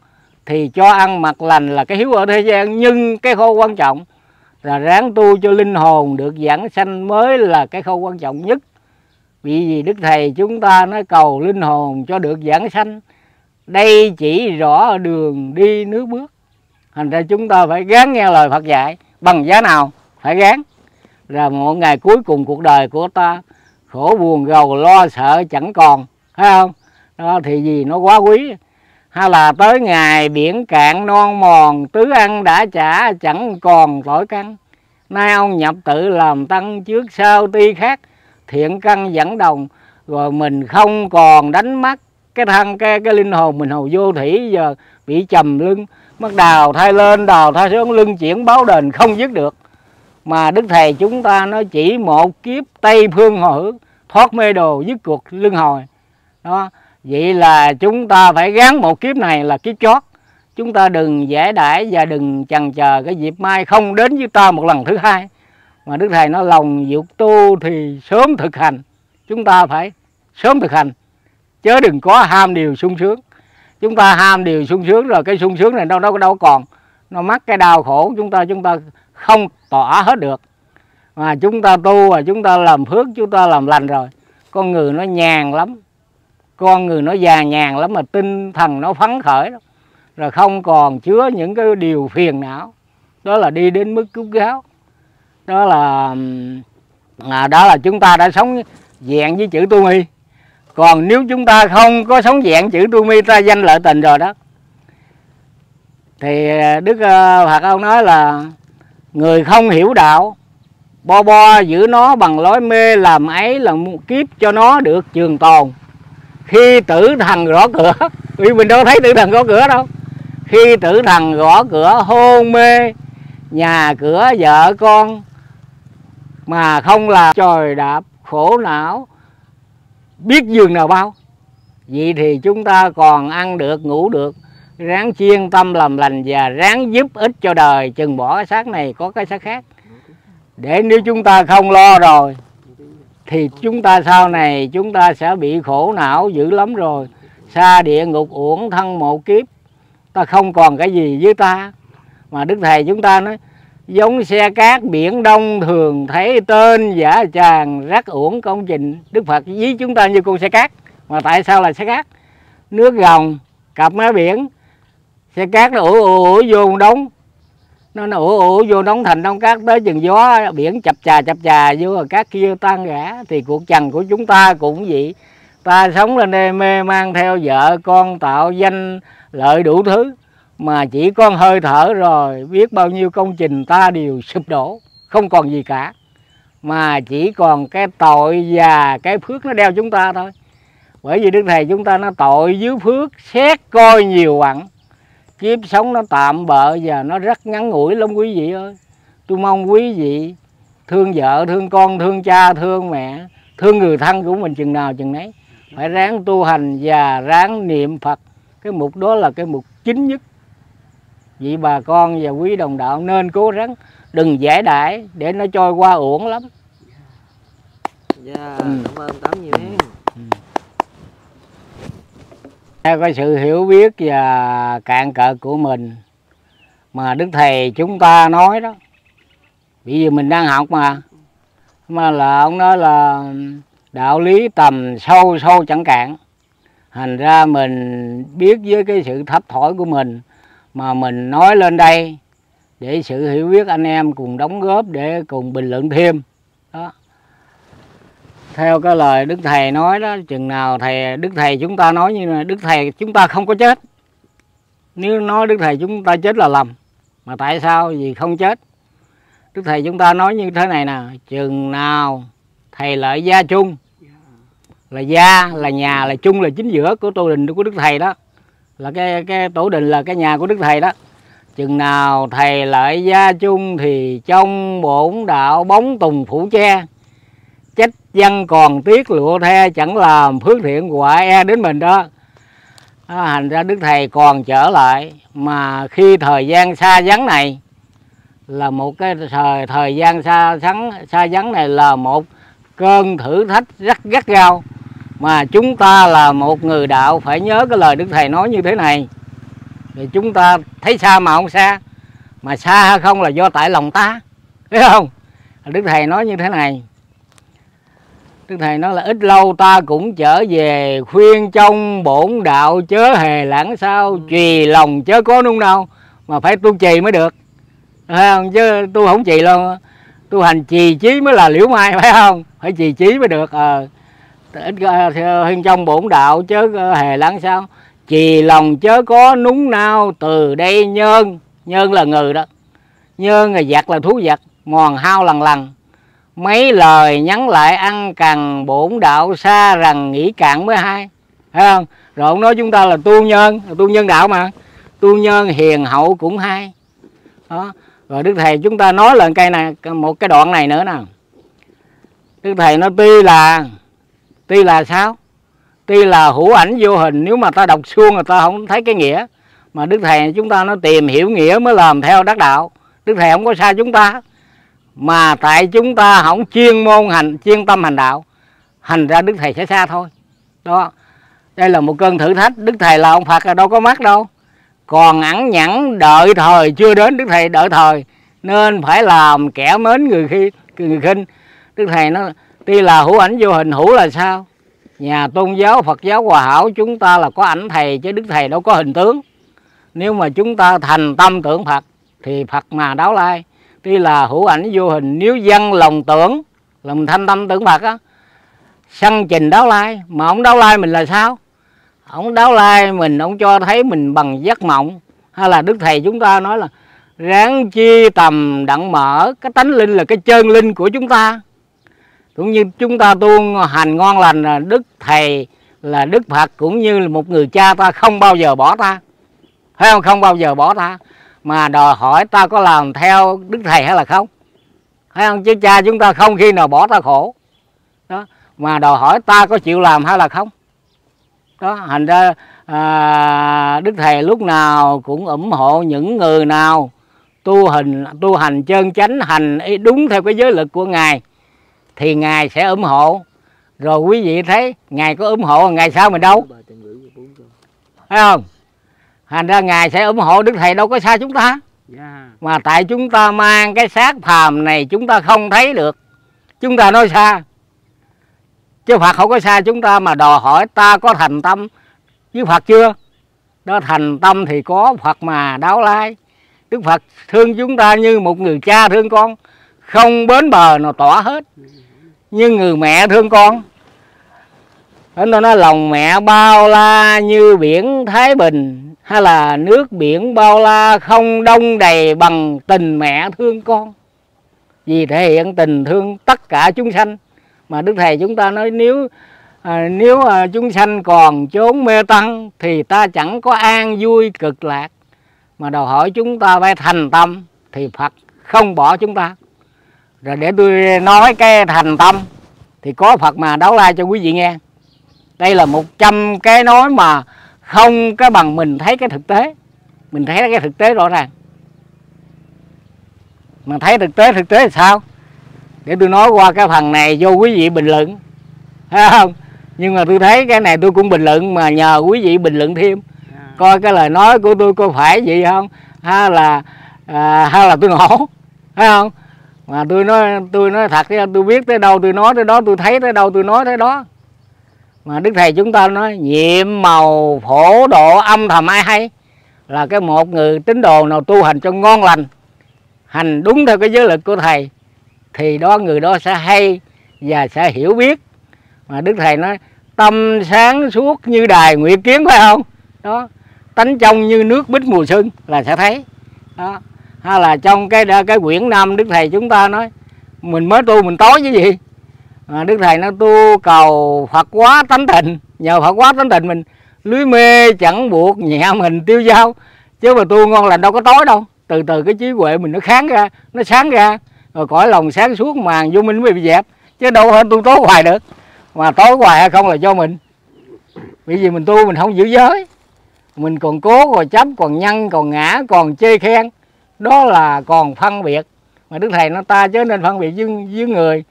thì cho ăn mặc lành là cái hiếu ở thế gian, nhưng cái khâu quan trọng là ráng tu cho linh hồn được giảng sanh mới là cái khâu quan trọng nhất. Vì vì đức thầy chúng ta nói cầu linh hồn cho được giảng sanh, đây chỉ rõ đường đi nước bước. Thành ra chúng ta phải gán nghe lời phật dạy, bằng giá nào phải gán. Rồi một ngày cuối cùng cuộc đời của ta, khổ buồn gầu lo sợ chẳng còn thấy không? Đó, thì gì nó quá quý hay là tới ngày biển cạn non mòn, tứ ăn đã trả, chẳng còn tội căn. Nay ông nhập tự làm tăng trước sau ti khác, thiện căn dẫn đồng, rồi mình không còn đánh mắt cái thân cái cái linh hồn mình hầu vô thủy giờ bị trầm lưng, mất đào thay lên, đào thay xuống, lưng chuyển báo đền không dứt được. Mà đức thầy chúng ta nó chỉ một kiếp tây phương hồi hướng thoát mê đồ dứt cuộc luân hồi. Đó vậy là chúng ta phải gắn một kiếp này là kiếp chót. Chúng ta đừng dễ đãi và đừng chần chờ cái dịp mai không đến với ta một lần thứ hai. Mà đức thầy nó lòng dục tu thì sớm thực hành. Chúng ta phải sớm thực hành, chớ đừng có ham điều sung sướng. Chúng ta ham điều sung sướng rồi, cái sung sướng này đâu đâu đâu còn. Nó mắc cái đau khổ chúng ta chúng ta không tỏa hết được. Mà chúng ta tu và chúng ta làm phước, chúng ta làm lành rồi. Con người nó nhàn lắm con người nó già nhàn lắm mà tinh thần nó phấn khởi lắm. rồi không còn chứa những cái điều phiền não. Đó là đi đến mức cứu gáo đó là à, đó là chúng ta đã sống dạng với chữ tu mi. Còn nếu chúng ta không có sống dạng chữ tu mi ta danh lợi tình rồi đó. Thì à, đức à, phật ông nói là người không hiểu đạo bo bo giữ nó bằng lối mê làm ấy là một kiếp cho nó được trường tồn khi tử thần gõ cửa, vì mình đâu thấy tử thần gõ cửa đâu. Khi tử thần gõ cửa, hôn mê, nhà cửa vợ con, mà không là trời đạp khổ não, biết giường nào bao. Vậy thì chúng ta còn ăn được, ngủ được, ráng chiên tâm làm lành và ráng giúp ích cho đời. Chừng bỏ cái xác này, có cái xác khác. Để nếu chúng ta không lo rồi thì chúng ta sau này chúng ta sẽ bị khổ não dữ lắm rồi. Xa địa ngục uổng thân một kiếp. Ta không còn cái gì với ta. Mà đức thầy chúng ta nói giống xe cát biển đông thường thấy tên giả tràng rắc uổng công trình. Đức phật ví chúng ta như con xe cát. Mà tại sao là xe cát? Nước gồng cặp má biển. Xe cát nó ủa ủa, vô đống nó nó ủa ủa, vô đóng thành đóng cát tới chừng gió, biển chập chà chập chà vô, rồi cát kia tan rã, thì cuộc trần của chúng ta cũng vậy. Ta sống lên đây mê mang theo vợ con tạo danh lợi đủ thứ, mà chỉ con hơi thở rồi, biết bao nhiêu công trình ta đều sụp đổ, không còn gì cả. Mà chỉ còn cái tội và cái phước nó đeo chúng ta thôi. Bởi vì đức thầy chúng ta nó tội dưới phước xét coi nhiều quặng kiếp sống nó tạm bợ và nó rất ngắn ngủi lắm quý vị ơi. Tôi mong quý vị thương vợ, thương con, thương cha, thương mẹ, thương người thân của mình chừng nào chừng nấy. Phải ráng tu hành và ráng niệm phật. Cái mục đó là cái mục chính nhất. Vị bà con và quý đồng đạo nên cố gắng đừng giải đãi để nó trôi qua uổng lắm. Dạ Ừ. cảm ơn tám nhiều hen theo cái sự hiểu biết và cạn cợ của mình mà đức thầy chúng ta nói đó. Bây giờ mình đang học mà. Mà là ông nói là đạo lý tầm sâu sâu chẳng cạn. Thành ra mình biết với cái sự thấp thỏi của mình mà mình nói lên đây để sự hiểu biết anh em cùng đóng góp để cùng bình luận thêm theo cái lời đức thầy nói đó, chừng nào thầy, đức thầy chúng ta nói như là đức thầy chúng ta không có chết. Nếu nói đức thầy chúng ta chết là lầm. Mà tại sao vì không chết? Đức thầy chúng ta nói như thế này nè, chừng nào thầy lợi gia chung, là gia, là nhà, là chung, là chính giữa của tổ đình của đức thầy đó, là cái cái tổ đình, là cái nhà của đức thầy đó, chừng nào thầy lợi gia chung thì trong bổn đạo bóng tùng phủ che trách dân còn tiếc lụa the chẳng làm phước thiện quả e đến mình đó. À, thành ra đức thầy còn trở lại. Mà khi thời gian xa vắng này là một cái thời thời gian xa vắng xa vắng này là một cơn thử thách rất gắt gao. Mà chúng ta là một người đạo phải nhớ cái lời đức thầy nói như thế này. Thì chúng ta thấy xa mà không xa mà xa hay không là do tại lòng ta thấy không? Đức thầy nói như thế này đức thầy nói là ít lâu ta cũng trở về khuyên trong bổn đạo chớ hề lãng sao trì lòng chớ có nung đâu mà phải tu trì mới được. Thấy không? Chứ tu không trì luôn tu hành trì trí mới là liễu mai phải không? Phải trì trí mới được ờ. Ít khuyên trong bổn đạo chớ hề lãng sao trì lòng chớ có núng nao từ đây nhơn. Nhơn là ngừ đó. Nhơn là giặc là thú vật mòn hao lần lần mấy lời nhắn lại ăn cằn bổn đạo xa rằng nghĩ cạn mới hay. Thấy không? Rồi ông nói chúng ta là tu nhân, là tu nhân đạo mà. Tu nhân hiền hậu cũng hay. Đó. Rồi đức thầy chúng ta nói lên cây này một cái đoạn này nữa nè. Đức thầy nói tuy là tuy là sao? Tuy là hữu ảnh vô hình, nếu mà ta đọc xuông người ta không thấy cái nghĩa. Mà đức thầy chúng ta nó tìm hiểu nghĩa mới làm theo đắc đạo. Đức thầy không có sai chúng ta mà tại chúng ta không chuyên môn hành, chuyên tâm hành đạo, hành ra đức thầy sẽ xa thôi. Đó, đây là một cơn thử thách. Đức thầy là ông phật là đâu có mắt đâu. Còn ẩn nhẫn đợi thời chưa đến, đức thầy đợi thời, nên phải làm kẻ mến người khi, người khinh. Đức thầy nó tuy là hữu ảnh vô hình, hữu là sao? Nhà tôn giáo, phật giáo hòa hảo, chúng ta là có ảnh thầy, chứ đức thầy đâu có hình tướng. Nếu mà chúng ta thành tâm tưởng phật, thì phật mà đáo lai tuy là hữu ảnh vô hình, nếu dân lòng tưởng, lòng thanh tâm tưởng phật á sân trình đáo lai, mà ông đáo lai mình là sao? Ông đáo lai mình, ông cho thấy mình bằng giấc mộng. Hay là đức thầy chúng ta nói là, ráng chi tầm đặng mở, cái tánh linh là cái chân linh của chúng ta. Cũng như chúng ta tu hành ngon lành là đức thầy là đức phật, cũng như là một người cha ta không bao giờ bỏ ta. Thấy không? Không bao giờ bỏ ta mà đòi hỏi ta có làm theo đức thầy hay là không? Thấy không chứ cha chúng ta không khi nào bỏ ta khổ? Đó. Mà đòi hỏi ta có chịu làm hay là không? Đó thành ra à, đức thầy lúc nào cũng ủng hộ những người nào tu hình tu hành chân chánh hành ý đúng theo cái giới lực của ngài thì ngài sẽ ủng hộ. Rồi quý vị thấy ngài có ủng hộ ngày sau mình đâu? Thấy không? Thành ra ngài sẽ ủng hộ đức thầy đâu có xa chúng ta. Dạ. Mà tại chúng ta mang cái xác phàm này chúng ta không thấy được. Chúng ta nói xa. Chứ Phật không có xa chúng ta mà đòi hỏi ta có thành tâm với Phật chưa? Đó thành tâm thì có Phật mà đáo lai. Đức Phật thương chúng ta như một người cha thương con không bến bờ nào tỏ hết. Như người mẹ thương con Thế nó lòng mẹ bao la như biển Thái Bình hay là nước biển bao la không đông đầy bằng tình mẹ thương con. Vì thể hiện tình thương tất cả chúng sanh. Mà đức thầy chúng ta nói nếu à, nếu à, chúng sanh còn trốn mê tăng thì ta chẳng có an vui cực lạc. Mà đòi hỏi chúng ta phải thành tâm thì Phật không bỏ chúng ta. Rồi để tôi nói cái thành tâm thì có Phật mà đấu la cho quý vị nghe đây là một trăm cái nói mà không cái bằng mình thấy cái thực tế. Mình thấy cái thực tế rõ ràng. Mà thấy thực tế thực tế là sao? Để tôi nói qua cái phần này vô quý vị bình luận. Thấy không? Nhưng mà tôi thấy cái này tôi cũng bình luận mà nhờ quý vị bình luận thêm. Dạ. coi cái lời nói của tôi có phải gì không? Hay là à, hay là tôi nổ thấy không? Mà tôi nói tôi nói thật tôi biết tới đâu tôi nói tới đó tôi thấy tới đâu tôi nói tới đó mà đức thầy chúng ta nói, nhiệm màu phổ độ âm thầm ai hay? Là cái một người tín đồ nào tu hành cho ngon lành, hành đúng theo cái giới lực của thầy, thì đó người đó sẽ hay và sẽ hiểu biết. Mà đức thầy nói, tâm sáng suốt như đài nguyệt kiến phải không? Đó, tánh trong như nước bích mùa xuân là sẽ thấy. Đó, hay là trong cái cái quyển năm đức thầy chúng ta nói, mình mới tu mình tối chứ gì? À, đức thầy nó tu cầu phật quá tánh tình nhờ phật quá tánh tình mình lưới mê chẳng buộc nhẹ mình tiêu dao chứ mà tu ngon lành đâu có tối đâu. Từ từ cái trí huệ mình nó kháng ra nó sáng ra. Rồi cõi lòng sáng suốt màn vô minh mới bị dẹp. Chứ đâu hơn tu tối hoài được. Mà tối hoài hay không là do mình. Bởi vì mình tu mình không giữ giới. Mình còn cố còn chấp còn nhân còn ngã còn chê khen. Đó là còn phân biệt. Mà đức thầy nó ta chớ nên phân biệt với, với người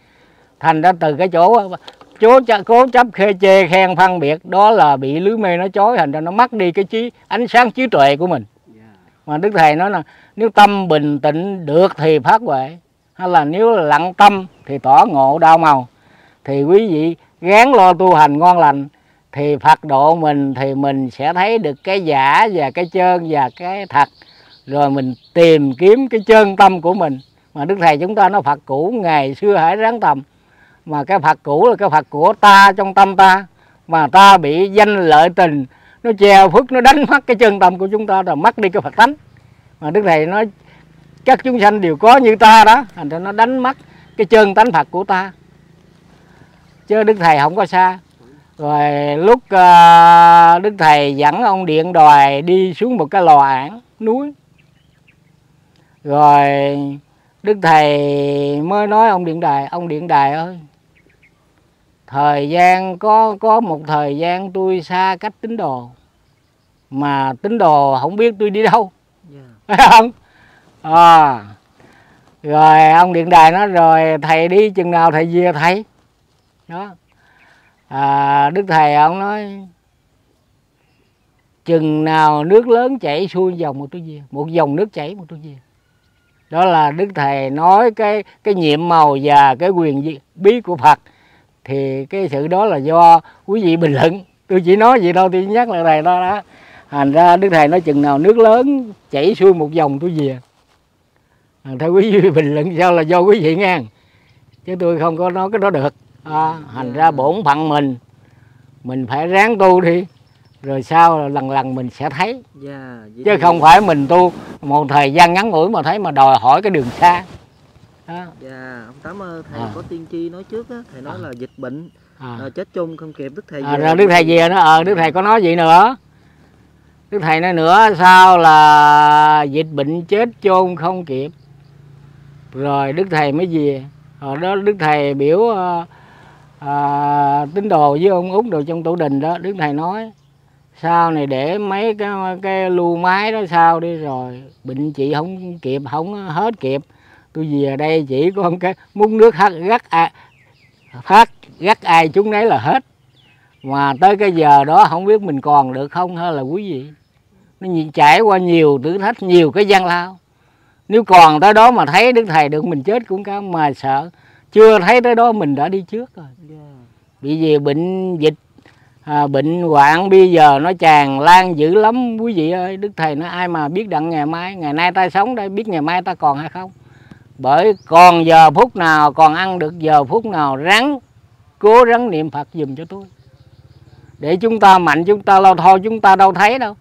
thành ra từ cái chỗ chỗ cố chấp khê chê khen phân biệt đó là bị lưới mê nó chói thành ra nó mất đi cái trí ánh sáng trí tuệ của mình. Mà đức thầy nói là nếu tâm bình tĩnh được thì phát huệ hay là nếu lặng tâm thì tỏ ngộ đau màu. Thì quý vị gán lo tu hành ngon lành thì Phật độ mình thì mình sẽ thấy được cái giả và cái trơn và cái thật. Rồi mình tìm kiếm cái chân tâm của mình. Mà đức thầy chúng ta nói Phật cũ ngày xưa hãy ráng tầm mà cái Phật cũ là cái Phật của ta trong tâm ta. Mà ta bị danh lợi tình nó che phước nó đánh mất cái chân tâm của chúng ta rồi mất đi cái Phật tánh mà đức thầy nói các chúng sanh đều có như ta đó. Thành ra nó đánh mất cái chân tánh Phật của ta. Chứ đức thầy không có xa. Rồi lúc uh, đức thầy dẫn ông điện đòi đi xuống một cái lò ảng núi. Rồi đức thầy mới nói ông điện đài ông điện đài ơi thời gian có có một thời gian tôi xa cách tín đồ. Mà tín đồ không biết tôi đi đâu. Dạ. Phải không? À, rồi ông điện đài nói rồi thầy đi chừng nào thầy về thầy. Đó. À, đức thầy ông nói chừng nào nước lớn chảy xuôi dòng một tôi về một dòng nước chảy một tôi về. Đó là đức thầy nói cái cái nhiệm màu và cái quyền bí của phật thì cái sự đó là do quý vị bình luận. Tôi chỉ nói vậy thôi tôi nhắc lại thầy đó đó. Thành ra đức thầy nói chừng nào nước lớn chảy xuôi một dòng tôi về. Theo quý vị bình luận sao là do quý vị nghe. Chứ tôi không có nói cái đó được. À, thành ra bổn phận mình mình phải ráng tu đi rồi sau là lần lần mình sẽ thấy. Dạ vậy chứ không phải mình tu một thời gian ngắn ngủi mà thấy mà đòi hỏi cái đường xa đó. dạ ông tám ơi thầy À. có tiên tri nói trước á thầy nói À. là dịch bệnh à. à, chết chung không kịp đức thầy à, về. rồi đức thầy về nó ờ đức thầy có nói gì nữa đức thầy nói nữa sao là dịch bệnh chết chôn không kịp rồi đức thầy mới về hồi đó đức thầy biểu à, à, tín đồ với ông út đồ trong tổ đình đó đức thầy nói sau này để mấy cái cái lưu máy đó sau đi rồi bệnh chị không kịp không hết kịp tôi về đây chỉ có một cái muốn nước hát gắt ai phát gắt ai chúng nấy là hết. Mà tới cái giờ đó không biết mình còn được không hay là quý vị. Nó nhìn trải qua nhiều thử thách nhiều cái gian lao. Nếu còn tới đó mà thấy đức thầy được mình chết cũng cam mà sợ. Chưa thấy tới đó mình đã đi trước rồi. Bị vì bệnh dịch à, bệnh hoạn bây giờ nó tràn lan dữ lắm. Quý vị ơi đức thầy nói ai mà biết đặng ngày mai ngày nay ta sống đây biết ngày mai ta còn hay không bởi còn giờ phút nào, còn ăn được giờ phút nào rắn cố rắn niệm phật dùm cho tôi. Để chúng ta mạnh, chúng ta lâu thôi, chúng ta đâu thấy đâu.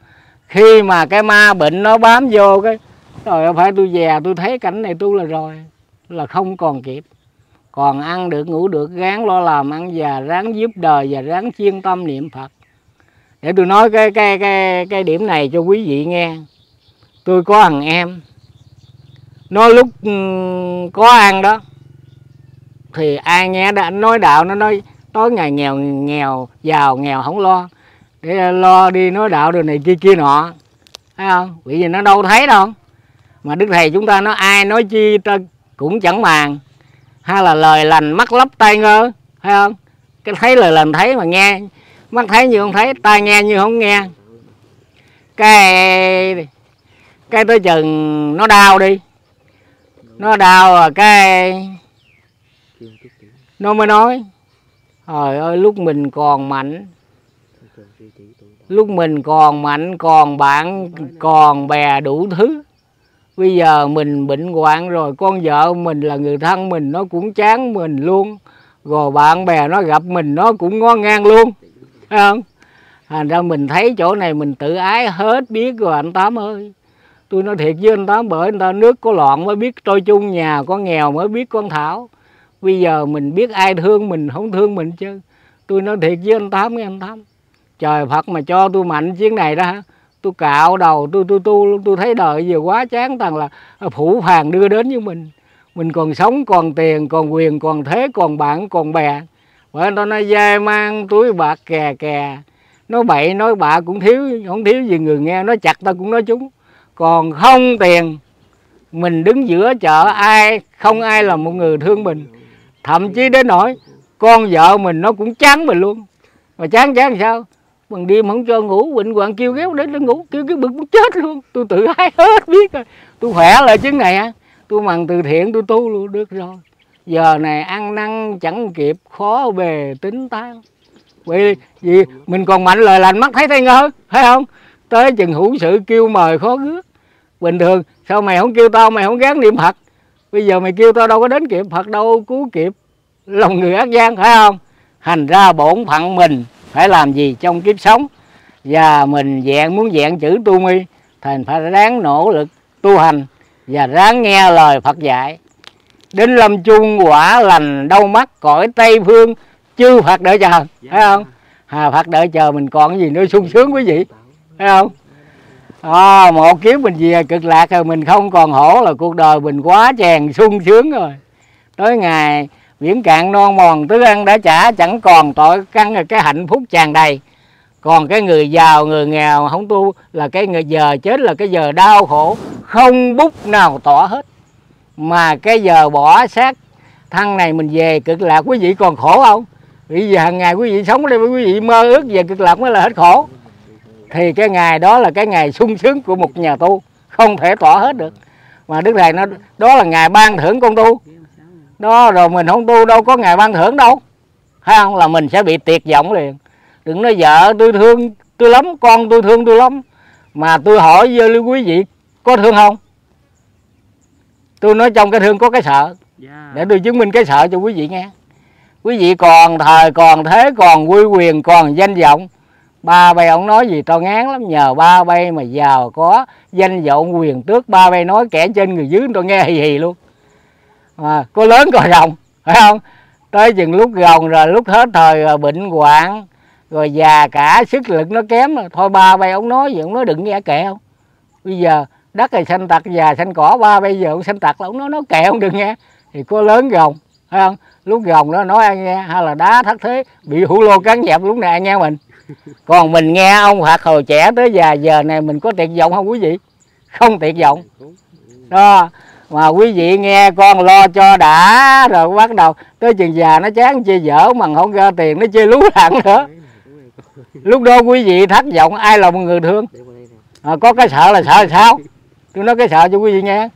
Khi mà cái ma bệnh nó bám vô cái rồi phải tôi về tôi thấy cảnh này tôi là rồi, là không còn kịp. Còn ăn được, ngủ được, ráng lo làm, ăn và ráng giúp đời và ráng chuyên tâm niệm phật. Để tôi nói cái cái cái cái điểm này cho quý vị nghe. Tôi có thằng em nó lúc ừ, có ăn đó, thì ai nghe đã nói đạo, nó nói tối ngày nghèo nghèo, giàu, nghèo không lo. Để lo đi nói đạo rồi này kia kia nọ. Thấy không? Bởi vì nó đâu thấy đâu. Mà đức thầy chúng ta nói, ai nói chi ta cũng chẳng màng. Hay là lời lành mắt lấp tai ngơ, thấy không? Cái thấy lời lành thấy mà nghe. Mắt thấy như không thấy, tai nghe như không nghe. Cái cái tới chừng nó đau đi nó đau rồi cái nó mới nói trời ơi lúc mình còn mạnh. Lúc mình còn mạnh còn bạn còn bè đủ thứ. Bây giờ mình bệnh hoạn rồi con vợ mình là người thân mình nó cũng chán mình luôn. Rồi bạn bè nó gặp mình nó cũng ngó ngang luôn. Thấy không? Thành ra mình thấy chỗ này mình tự ái hết biết rồi anh tám ơi tôi nói thiệt với anh tám, bởi người ta nước có loạn mới biết tôi chung, nhà có nghèo mới biết con thảo. Bây giờ mình biết ai thương mình, không thương mình chứ. Tôi nói thiệt với anh tám với anh tám. Trời Phật mà cho tôi mạnh chuyến này đó hả? Tôi cạo đầu, tôi tôi tôi tôi thấy đời giờ quá chán, toàn là à, phủ phàng đưa đến với mình. Mình còn sống, còn tiền, còn quyền, còn thế, còn bạn, còn bè. Bởi anh ta nói dai mang túi bạc kè kè. Nói bậy, nói bạ cũng thiếu, không thiếu gì người nghe, nói chặt ta cũng nói chúng còn không tiền, mình đứng giữa chợ ai, không ai là một người thương mình. Thậm chí đến nỗi, con vợ mình nó cũng chán mình luôn. Mà chán chán sao? Bằng đêm không cho ngủ bệnh hoạn kêu ghéo đến nó ngủ, kêu cái bực muốn chết luôn. Tôi tự hái hết biết rồi. Tôi khỏe lại chứ này á. Tôi mằng từ thiện, tôi tu luôn, được rồi. Giờ này ăn năn chẳng kịp, khó về tính tan vì vì mình còn mạnh lời lành mắt thấy tay ngơ, thấy không? Tới chừng hữu sự kêu mời khó gước bình thường. Sao mày không kêu tao mày không gán niệm phật? Bây giờ mày kêu tao đâu có đến kịp phật đâu cứu kịp lòng người ác gian phải không? Thành ra bổn phận mình phải làm gì trong kiếp sống? Và mình dạng muốn dạng chữ tu mi thành phải ráng nỗ lực tu hành và ráng nghe lời Phật dạy. Đến lâm chung quả lành đâu mắt cõi tây phương chư Phật đợi chờ. Thấy không? À, Phật đợi chờ mình còn cái gì nữa sung sướng quý vị? Thấy không à, một kiếp mình về cực lạc rồi mình không còn hổ là cuộc đời mình quá chèn sung sướng rồi. Tới ngày viễn cạn non mòn tứ ăn đã trả chẳng còn tội căn cái hạnh phúc tràn đầy. Còn cái người giàu người nghèo không tu là cái người giờ chết là cái giờ đau khổ không bút nào tỏ hết. Mà cái giờ bỏ xác thân này mình về cực lạc quý vị còn khổ không? Bây giờ hàng ngày quý vị sống đây quý vị mơ ước về cực lạc mới là hết khổ thì cái ngày đó là cái ngày sung sướng của một nhà tu. Không thể tỏ hết được. Mà đức thầy nó đó là ngày ban thưởng con tu. Đó rồi mình không tu đâu có ngày ban thưởng đâu. Thấy không? Là mình sẽ bị tuyệt vọng liền. Đừng nói vợ tôi thương tôi lắm con tôi thương tôi lắm. Mà tôi hỏi với quý vị có thương không? Tôi nói trong cái thương có cái sợ. Dạ. để tôi chứng minh cái sợ cho quý vị nghe. Quý vị còn thời còn thế còn quy quyền còn danh vọng ba bay ông nói gì tao ngán lắm, nhờ ba bay mà giàu có, danh vọng quyền tước, ba bay nói kẻ trên người dưới tôi nghe hì hì luôn. Mà có lớn có rồng phải không? Tới chừng lúc gồng rồi lúc hết thời rồi bệnh hoạn, rồi già cả, sức lực nó kém rồi. Thôi ba bay ông nói gì, ông nói đừng nghe kẹo bây giờ đất này xanh tặc, già xanh cỏ, ba bây giờ ông xanh tặc là ông nói nó kệ ông đừng nghe. Thì có lớn gồng phải không? Lúc gồng nó nói ai nghe, hay là đá thất thế? Bị hủ lô cắn dẹp lúc này ai nghe mình? Còn mình nghe ông phật hồi trẻ tới già giờ này mình có tuyệt vọng không quý vị? Không tuyệt vọng. Đó mà quý vị nghe con lo cho đã rồi bắt đầu tới chừng già nó chán chơi dở mà không ra tiền nó chơi lú lặn nữa. Lúc đó quý vị thất vọng ai là một người thương? À, có cái sợ là sợ là sao? Tôi nói cái sợ cho quý vị nghe.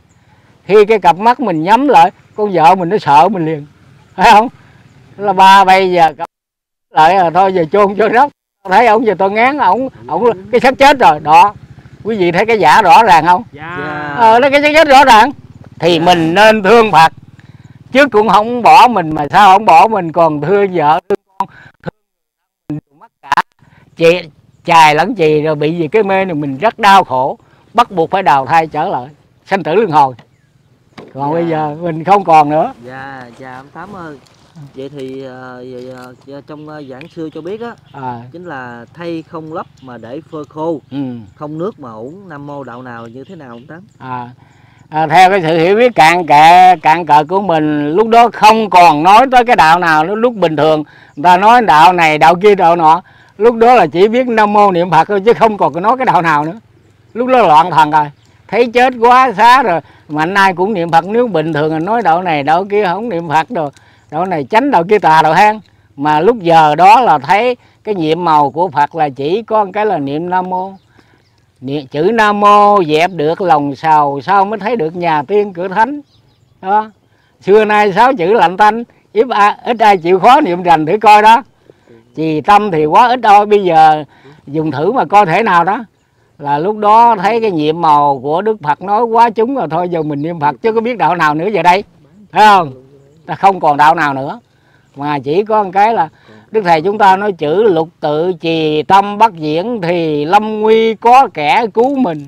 Khi cái cặp mắt mình nhắm lại con vợ mình nó sợ mình liền. Phải không? Là ba bây giờ cặp lại là thôi giờ chôn cho róc thấy ông giờ tôi ngán ổng ổng cái xác chết rồi. Đó. Quý vị thấy cái giả rõ ràng không? Dạ. ờ nó cái xác chết rõ ràng. Thì mình nên thương Phật. Chứ cũng không bỏ mình mà sao không bỏ mình còn thương vợ thương con thương mình mất cả. Chị chài lẫn chì rồi bị gì cái mê này mình rất đau khổ. Bắt buộc phải đào thai trở lại. Sanh tử luân hồi. Còn Dạ. bây giờ mình không còn nữa. Dạ dạ ông tám ơi vậy thì ờ, vậy, ờ, trong ờ, giảng xưa cho biết á à, chính là thay không lấp mà để phơi khô. Ừ. không nước mà ủng nam mô đạo nào như thế nào ông tám? À, à, theo cái sự hiểu biết cạn kệ cạn cờ của mình lúc đó không còn nói tới cái đạo nào nữa lúc bình thường người ta nói đạo này đạo kia đạo nọ. Lúc đó là chỉ biết nam mô niệm phật thôi chứ không còn nói cái đạo nào nữa. Lúc đó loạn thần rồi. Thấy chết quá xá rồi mà ai cũng niệm phật nếu bình thường là nói đạo này đạo kia không niệm phật rồi đạo này tránh đầu kia tà đầu hang. Mà lúc giờ đó là thấy cái nhiệm màu của phật là chỉ có một cái là niệm nam mô. Niệm chữ nam mô dẹp được lòng sầu sao mới thấy được nhà tiên cửa thánh? Đó. Xưa nay sáu chữ lạnh tanh ít ai, ít ai chịu khó niệm rành thử coi đó. Trì tâm thì quá ít thôi bây giờ dùng thử mà coi thể nào đó. Là lúc đó thấy cái nhiệm màu của đức phật nói quá chúng rồi thôi giờ mình niệm phật chứ có biết đạo nào nữa giờ đây. Thấy không? Ta không còn đạo nào nữa. Mà chỉ có một cái là đức thầy chúng ta nói chữ lục tự trì tâm bắt diễn thì lâm nguy có kẻ cứu mình.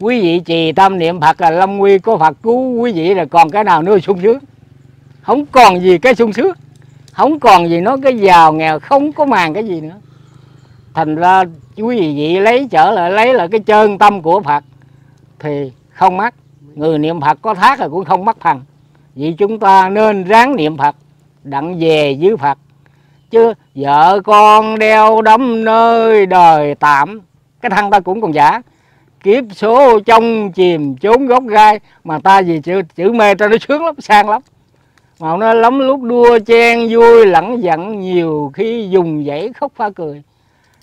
Quý vị trì tâm niệm phật là lâm nguy có phật cứu, quý vị là còn cái nào nữa sung sướng? Không còn gì cái sung sướng. Không còn gì nói cái giàu nghèo, không có màng cái gì nữa. Thành ra quý vị lấy trở lại, lấy lại cái chân tâm của phật thì không mắc. Người niệm phật có thác là cũng không mắc phần vì chúng ta nên ráng niệm phật đặng về với phật. Chứ vợ con đeo đắm nơi đời tạm cái thân ta cũng còn giả. Kiếp số trong chìm trốn gốc gai mà ta vì chữ, chữ mê ta nó sướng lắm sang lắm. Mà nó lắm lúc đua chen vui lẫn giận nhiều khi dùng dãy khóc pha cười.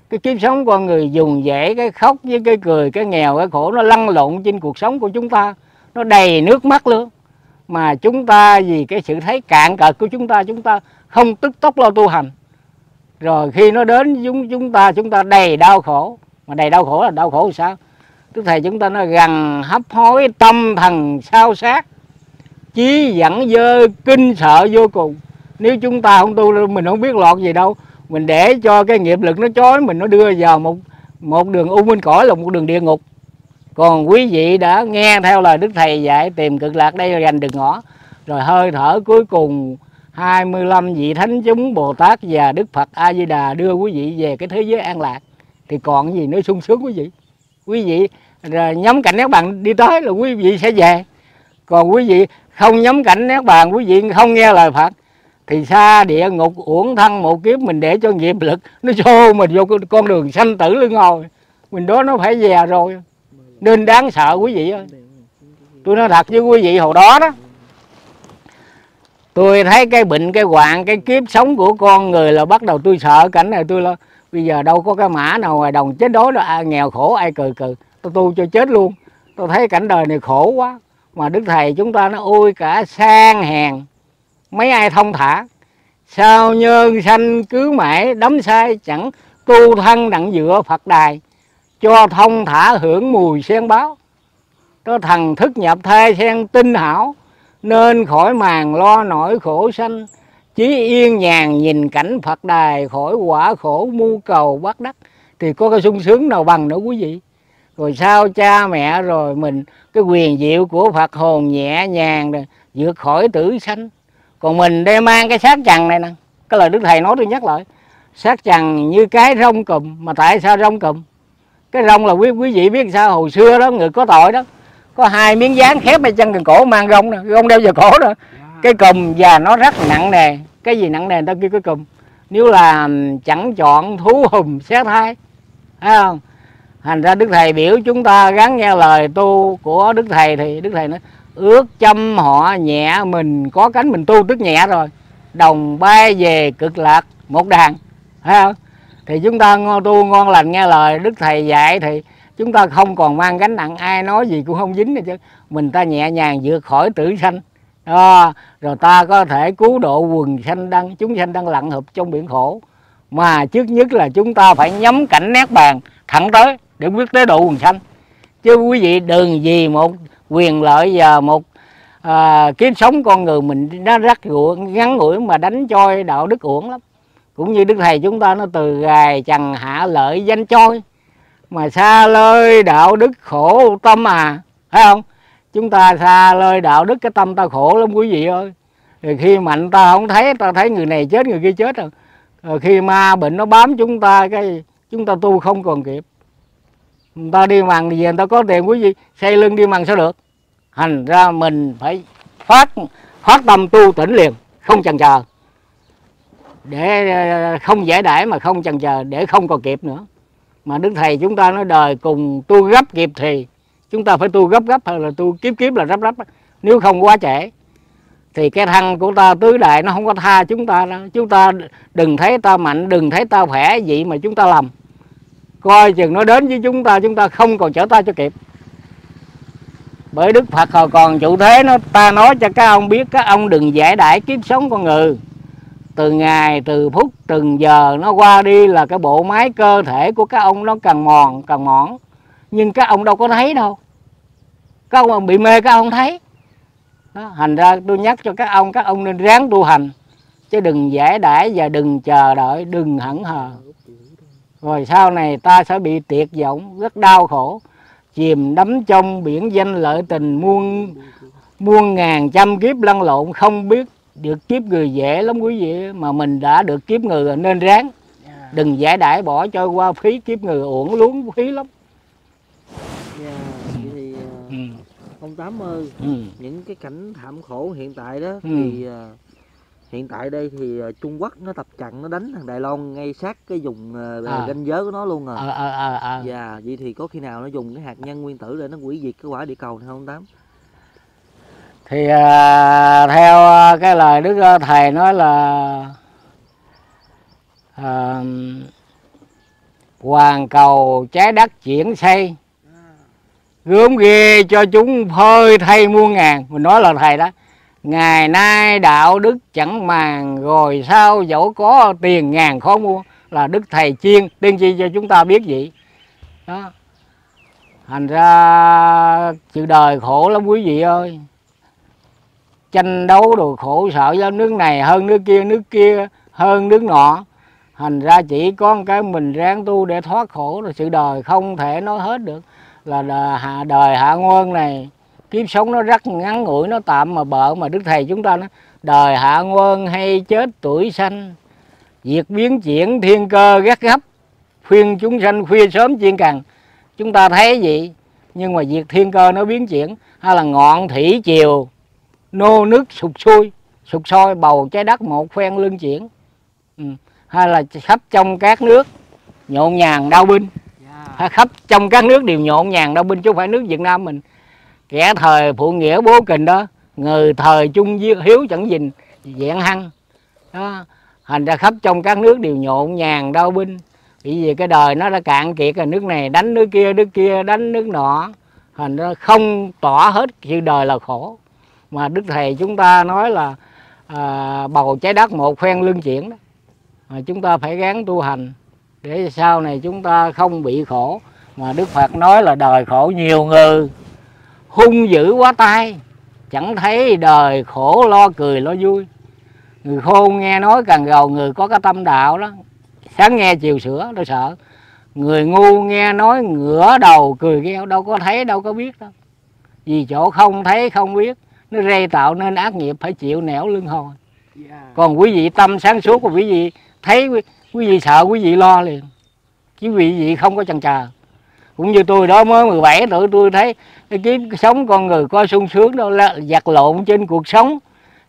Cái kiếp sống con người dùng dễ cái khóc với cái cười cái nghèo cái khổ nó lăn lộn trên cuộc sống của chúng ta. Nó đầy nước mắt luôn mà chúng ta vì cái sự thấy cạn cợt của chúng ta chúng ta không tức tốc lo tu hành. Rồi khi nó đến chúng chúng ta chúng ta đầy đau khổ. Mà đầy đau khổ là đau khổ sao? Tức thầy chúng ta nói gần hấp hối tâm thần sao sát, chí dẫn dơ kinh sợ vô cùng. Nếu chúng ta không tu, mình không biết lọt gì đâu. Mình để cho cái nghiệp lực nó chói, mình nó đưa vào một một đường u minh cõi là một đường địa ngục còn quý vị đã nghe theo lời đức thầy dạy, tìm cực lạc đây là giành được ngõ. Rồi hơi thở cuối cùng 25 vị thánh chúng Bồ Tát và Đức Phật A Di Đà đưa quý vị về cái thế giới an lạc. Thì còn gì nữa sung sướng quý vị? Quý vị ờ, rồi nhắm cảnh các bạn đi tới là quý vị sẽ về. Còn quý vị không nhắm cảnh các bạn quý vị không nghe lời Phật, thì xa địa ngục uổng thân một kiếp mình để cho nghiệp lực nó xô mình vô con đường sanh tử lưng hồi. Mình đó nó phải về rồi nên đáng sợ quý vị ơi. Tôi nói thật với quý vị, hồi đó đó, tôi thấy cái bệnh, cái hoạn, cái kiếp sống của con người là bắt đầu tôi sợ cảnh này, tôi là bây giờ đâu có cái mã nào ngoài đồng chết đói là ai nghèo khổ ai cười cười tôi tu cho chết luôn. Tôi thấy cảnh đời này khổ quá. Mà đức thầy chúng ta nó ôi cả sang hèn, mấy ai thông thả. Sao nhân sanh cứ mãi đắm sai chẳng tu thân đặng dựa phật đài cho thông thả hưởng mùi sen báo. Cho thần thức nhập thê sen tinh hảo, nên khỏi màng lo nỗi khổ sanh. Chí yên nhàn nhìn cảnh phật đài, khỏi quả khổ mu cầu bắt đắc. Thì có cái sung sướng nào bằng nữa quý vị? Rồi sao cha mẹ rồi mình, cái quyền diệu của phật hồn nhẹ nhàng rồi vượt khỏi tử sanh. Còn mình đem mang cái xác trần này nè, cái lời đức thầy nói tôi nhắc lại. Xác trần như cái rong cùm mà tại sao rong cùm cái rong là quý quý vị biết sao hồi xưa đó người có tội đó có hai miếng dán khép ở chân cần cổ mang rong nè rong đeo vào cổ đó. Cái cùm và nó rất nặng nề. Cái gì nặng nề người ta kêu cái cùm. Nếu là chẳng chọn thú hùm xé thai thấy không? Thành ra đức thầy biểu chúng ta gắn nghe lời tu của đức thầy thì đức thầy nói ước chăm họ nhẹ mình có cánh mình tu tức nhẹ rồi đồng bay về cực lạc một đàn thấy không thì chúng ta ngon tu ngon lành nghe lời đức thầy dạy thì chúng ta không còn mang gánh nặng ai nói gì cũng không dính nữa chứ. Mình ta nhẹ nhàng vượt khỏi tử sanh. Đó, rồi ta có thể cứu độ quần sanh đang chúng sanh đang lặn hợp trong biển khổ. Mà trước nhất là chúng ta phải nhắm cảnh nét bàn thẳng tới để quyết tế độ quần sanh. Chứ quý vị đừng vì một quyền lợi và một à, kiếp sống con người mình nó rắc ruộng ngắn ngủi mà đánh choi đạo đức uổng lắm cũng như đức thầy chúng ta nó từ gài chằng hạ lợi danh choi mà xa lơi đạo đức khổ tâm à. Thấy không? Chúng ta xa lơi đạo đức cái tâm ta khổ lắm quý vị ơi. Rồi khi mạnh ta không thấy ta thấy người này chết người kia chết rồi, rồi khi ma bệnh nó bám chúng ta cái chúng ta tu không còn kịp. Người ta đi mằng gì về người ta có tiền quý vị xây lưng đi mằng sao được? Thành ra mình phải phát phát tâm tu tỉnh liền không chần chờ để không dễ đãi mà không chần chờ, để không còn kịp nữa. Mà đức thầy chúng ta nói đời cùng tu gấp kịp thì chúng ta phải tu gấp gấp hay là tu kiếp kiếp là rắp rắp. Nếu không quá trễ, thì cái thân của ta, tứ đại nó không có tha chúng ta đâu. Chúng ta đừng thấy ta mạnh, đừng thấy ta khỏe vậy mà chúng ta làm coi chừng nó đến với chúng ta chúng ta không còn trở tay cho kịp. Bởi đức phật hồi còn chủ thế nó, ta nói cho các ông biết, các ông đừng giải đãi kiếp sống con người từ ngày từ phút từng giờ nó qua đi là cái bộ máy cơ thể của các ông nó càng mòn càng mòn nhưng các ông đâu có thấy đâu. Các ông bị mê các ông thấy. Đó, thành ra tôi nhắc cho các ông các ông nên ráng tu hành. Chứ đừng giải đãi và đừng chờ đợi đừng hẳn hờ. Rồi sau này ta sẽ bị tuyệt vọng rất đau khổ. Chìm đắm trong biển danh lợi tình muôn muôn ngàn trăm kiếp lăn lộn không biết được kiếp người dễ lắm quý vị mà mình đã được kiếp người rồi nên ráng đừng giải đãi bỏ cho qua phí kiếp người uổng luống phí lắm Dạ, vậy thì ờ, ừ. ông Tám ơi, Ừ. những cái cảnh thảm khổ hiện tại đó Ừ. thì ờ, hiện tại đây thì ờ, Trung Quốc nó tập trận nó đánh thằng Đài Loan ngay sát cái vùng ờ, À. ranh giới của nó luôn à. ờ ờ ờ ờ Dạ, vậy thì có khi nào nó dùng cái hạt nhân nguyên tử để nó hủy diệt cái quả địa cầu này không ông Tám? Thì à, theo à, cái lời đức à, thầy nói là à, hoàn cầu trái đất chuyển xây. Gớm ghê cho chúng phơi thay muôn ngàn. Mình nói là thầy đó. Ngày nay đạo đức chẳng màng rồi sao dẫu có tiền ngàn khó mua là đức thầy chiên tiên tri cho chúng ta biết vậy. Đó. Thành ra chữ đời khổ lắm quý vị ơi tranh đấu đồ khổ sở do nước này hơn nước kia nước kia hơn nước nọ. Thành ra chỉ có một cái mình ráng tu để thoát khổ rồi sự đời không thể nói hết được. Là đời hạ đời hạ nguồn này, kiếp sống nó rất ngắn ngủi, nó tạm mà bợ mà đức thầy chúng ta nói, đời hạ nguồn hay chết tuổi sanh, việc biến chuyển thiên cơ gắt gấp, khuyên chúng sanh khuya sớm chiên cần chúng ta thấy vậy, nhưng mà việc thiên cơ nó biến chuyển, hay là ngọn thủy chiều nô nước sụt xuôi sụt sôi bầu trái đất một phen lưng chuyển. Ừ. hay là khắp trong các nước nhộn nhàng đau binh. Hay khắp trong các nước đều nhộn nhàng đau binh chứ không phải nước Việt Nam mình. Kẻ thời phụ nghĩa bố kình đó người thời trung hiếu chẳng dình dạng hăng. Đó. Thành ra khắp trong các nước đều nhộn nhàng đau binh. Bởi vì cái đời nó đã cạn kiệt rồi nước này đánh nước kia nước kia đánh nước nọ. Thành ra không tỏ hết sự đời là khổ mà đức thầy chúng ta nói là à, bầu trái đất một phen lưng chuyển đó. Mà chúng ta phải gắng tu hành để sau này chúng ta không bị khổ. Mà đức phật nói là đời khổ nhiều người hung dữ quá tay chẳng thấy đời khổ lo cười lo vui. Người khôn nghe nói càng giàu người có cái tâm đạo đó. Sáng nghe chiều sửa nó sợ. Người ngu nghe nói ngửa đầu cười gheo đâu có thấy đâu có biết đâu. Vì chỗ không thấy không biết nó rây tạo nên ác nghiệp phải chịu nẻo lưng hồi còn quý vị tâm sáng suốt của quý vị thấy quý, quý vị sợ quý vị lo liền. Chứ quý vị không có chần chờ cũng như tôi đó mới 17 tuổi tôi thấy cái kiếp sống con người có sung sướng đâu là giặt lộn trên cuộc sống.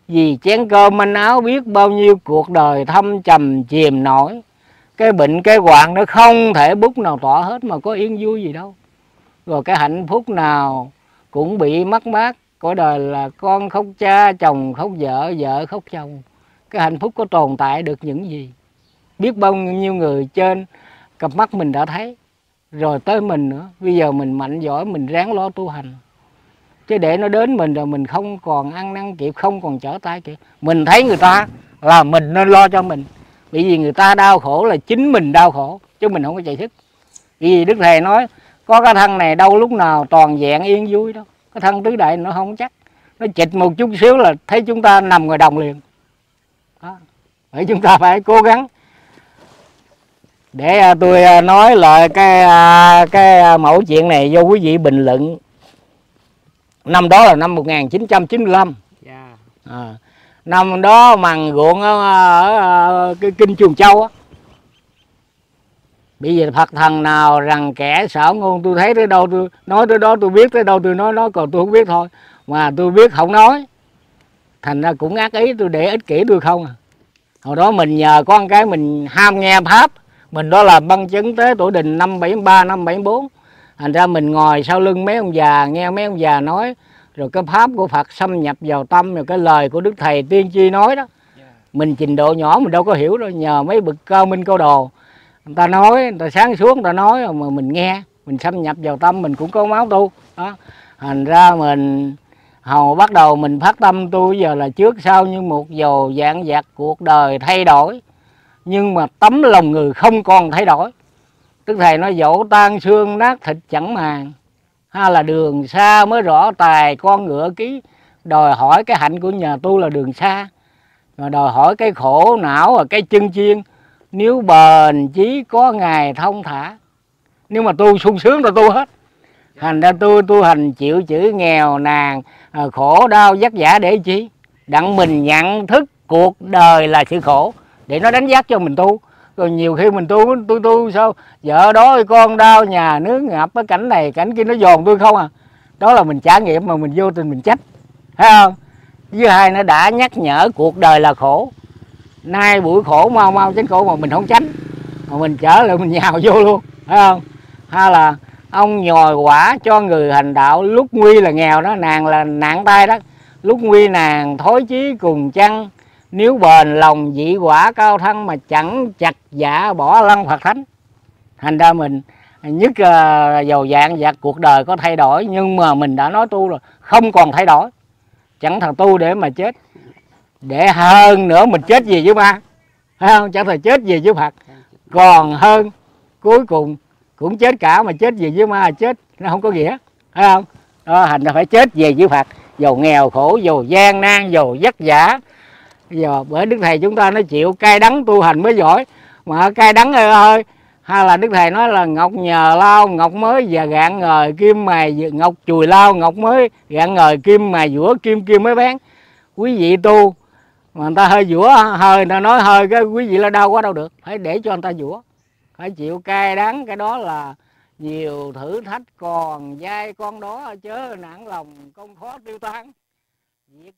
Vì chén cơm manh áo biết bao nhiêu cuộc đời thâm trầm chìm nổi. Cái bệnh cái hoạn nó không thể bút nào tỏ hết mà có yên vui gì đâu. Rồi cái hạnh phúc nào cũng bị mất mát cõi đời là con khóc cha, chồng khóc vợ vợ khóc chồng. Cái hạnh phúc có tồn tại được những gì? Biết bao nhiêu người trên cặp mắt mình đã thấy. Rồi tới mình nữa. Bây giờ mình mạnh giỏi, mình ráng lo tu hành. Chứ để nó đến mình rồi mình không còn ăn năn kịp, không còn trở tay kịp. Mình thấy người ta là mình nên lo cho mình. Bởi vì người ta đau khổ là chính mình đau khổ, chứ mình không có chạy thức. Vì đức thầy nói, có cái thân này đâu lúc nào toàn vẹn yên vui đâu cái thân tứ đại nó không chắc. Nó chịch một chút xíu là thấy chúng ta nằm ngoài đồng liền. Đó. Vậy chúng ta phải cố gắng. Để à, tôi à, nói lại cái à, cái mẫu chuyện này vô quý vị bình luận. Năm đó là năm 1995 Dạ. à, năm đó mằng ruộng ở, ở, ở cái kinh Trường Châu á bây giờ Phật thần nào rằng kẻ xảo ngôn tôi thấy tới đâu tôi nói tới đó tôi biết tới đâu tôi nói nói còn tôi không biết thôi. Mà tôi biết không nói. Thành ra cũng ác ý tôi để ích kỷ tôi không à. Hồi đó mình nhờ con cái mình ham nghe pháp. Mình đó là băng chứng tế tổ đình năm 73 năm 74 thành ra mình ngồi sau lưng mấy ông già nghe mấy ông già nói. Rồi cái pháp của Phật xâm nhập vào tâm rồi cái lời của Đức Thầy tiên tri nói đó. Mình trình độ nhỏ mình đâu có hiểu đâu nhờ mấy bậc cao minh câu đồ người ta nói người ta sáng xuống, người ta nói mà mình nghe mình xâm nhập vào tâm mình cũng có máu tu. Đó. Thành ra mình hầu bắt đầu mình phát tâm tu giờ là trước sau như một dầu dạng dặt cuộc đời thay đổi. Nhưng mà tấm lòng người không còn thay đổi. Tức thầy nói dẫu tan xương nát thịt chẳng màng hay là đường xa mới rõ tài con ngựa ký. Đòi hỏi cái hạnh của nhà tu là đường xa. Mà đòi hỏi cái khổ não và cái chân chiên nếu bền chí có ngày thông thả nếu mà tu sung sướng rồi tu hết. Thành ra tôi tu hành chịu chữ nghèo nàn à, khổ đau vất vả để chi? Đặng mình nhận thức cuộc đời là sự khổ để nó đánh giá cho mình tu. Rồi nhiều khi mình tu tu tu sao? Vợ đó con đau nhà nước ngập cái cảnh này cảnh kia nó dồn tôi không à. Đó là mình trải nghiệm mà mình vô tình mình trách thấy không? Với hai nó đã nhắc nhở cuộc đời là khổ nay buổi khổ mau mau tránh khổ mà mình không tránh. Mà mình trở lại mình nhào vô luôn thấy không? Hay là ông nhồi quả cho người hành đạo lúc nguy là nghèo đó nàng là nặng tay đó. Lúc nguy nàng thối chí cùng chăng? Nếu bền lòng dị quả cao thân mà chẳng chặt giả bỏ lăng Phật thánh. Thành ra mình nhất ờ, uh, dầu dạng và cuộc đời có thay đổi nhưng mà mình đã nói tu rồi không còn thay đổi. Chẳng thằng tu để mà chết để hơn nữa mình chết gì với ma. Phải không? Chẳng thằng chết gì với Phật. Còn hơn, cuối cùng cũng chết cả mà chết gì với ma chết. Nó không có nghĩa. Phải không? Đó, thành là phải chết về với Phật. Dầu nghèo khổ, dầu gian nan, dầu vất vả. Giờ bởi đức thầy chúng ta nó chịu cay đắng tu hành mới giỏi. Mà cay đắng ơi hay là đức thầy nói là ngọc nhờ lao, ngọc mới và gạn ngời kim mài ngọc chùi lao, ngọc mới, gạn ngời kim mài giữa kim kim mới bán. Quý vị tu mà người ta hơi dũa hơi, người ta nói hơi cái quý vị là đau quá đâu được. Phải để cho người ta dũa phải chịu cay đắng, cái đó là nhiều thử thách còn dai con đó chớ nản lòng, công khó tiêu tan việc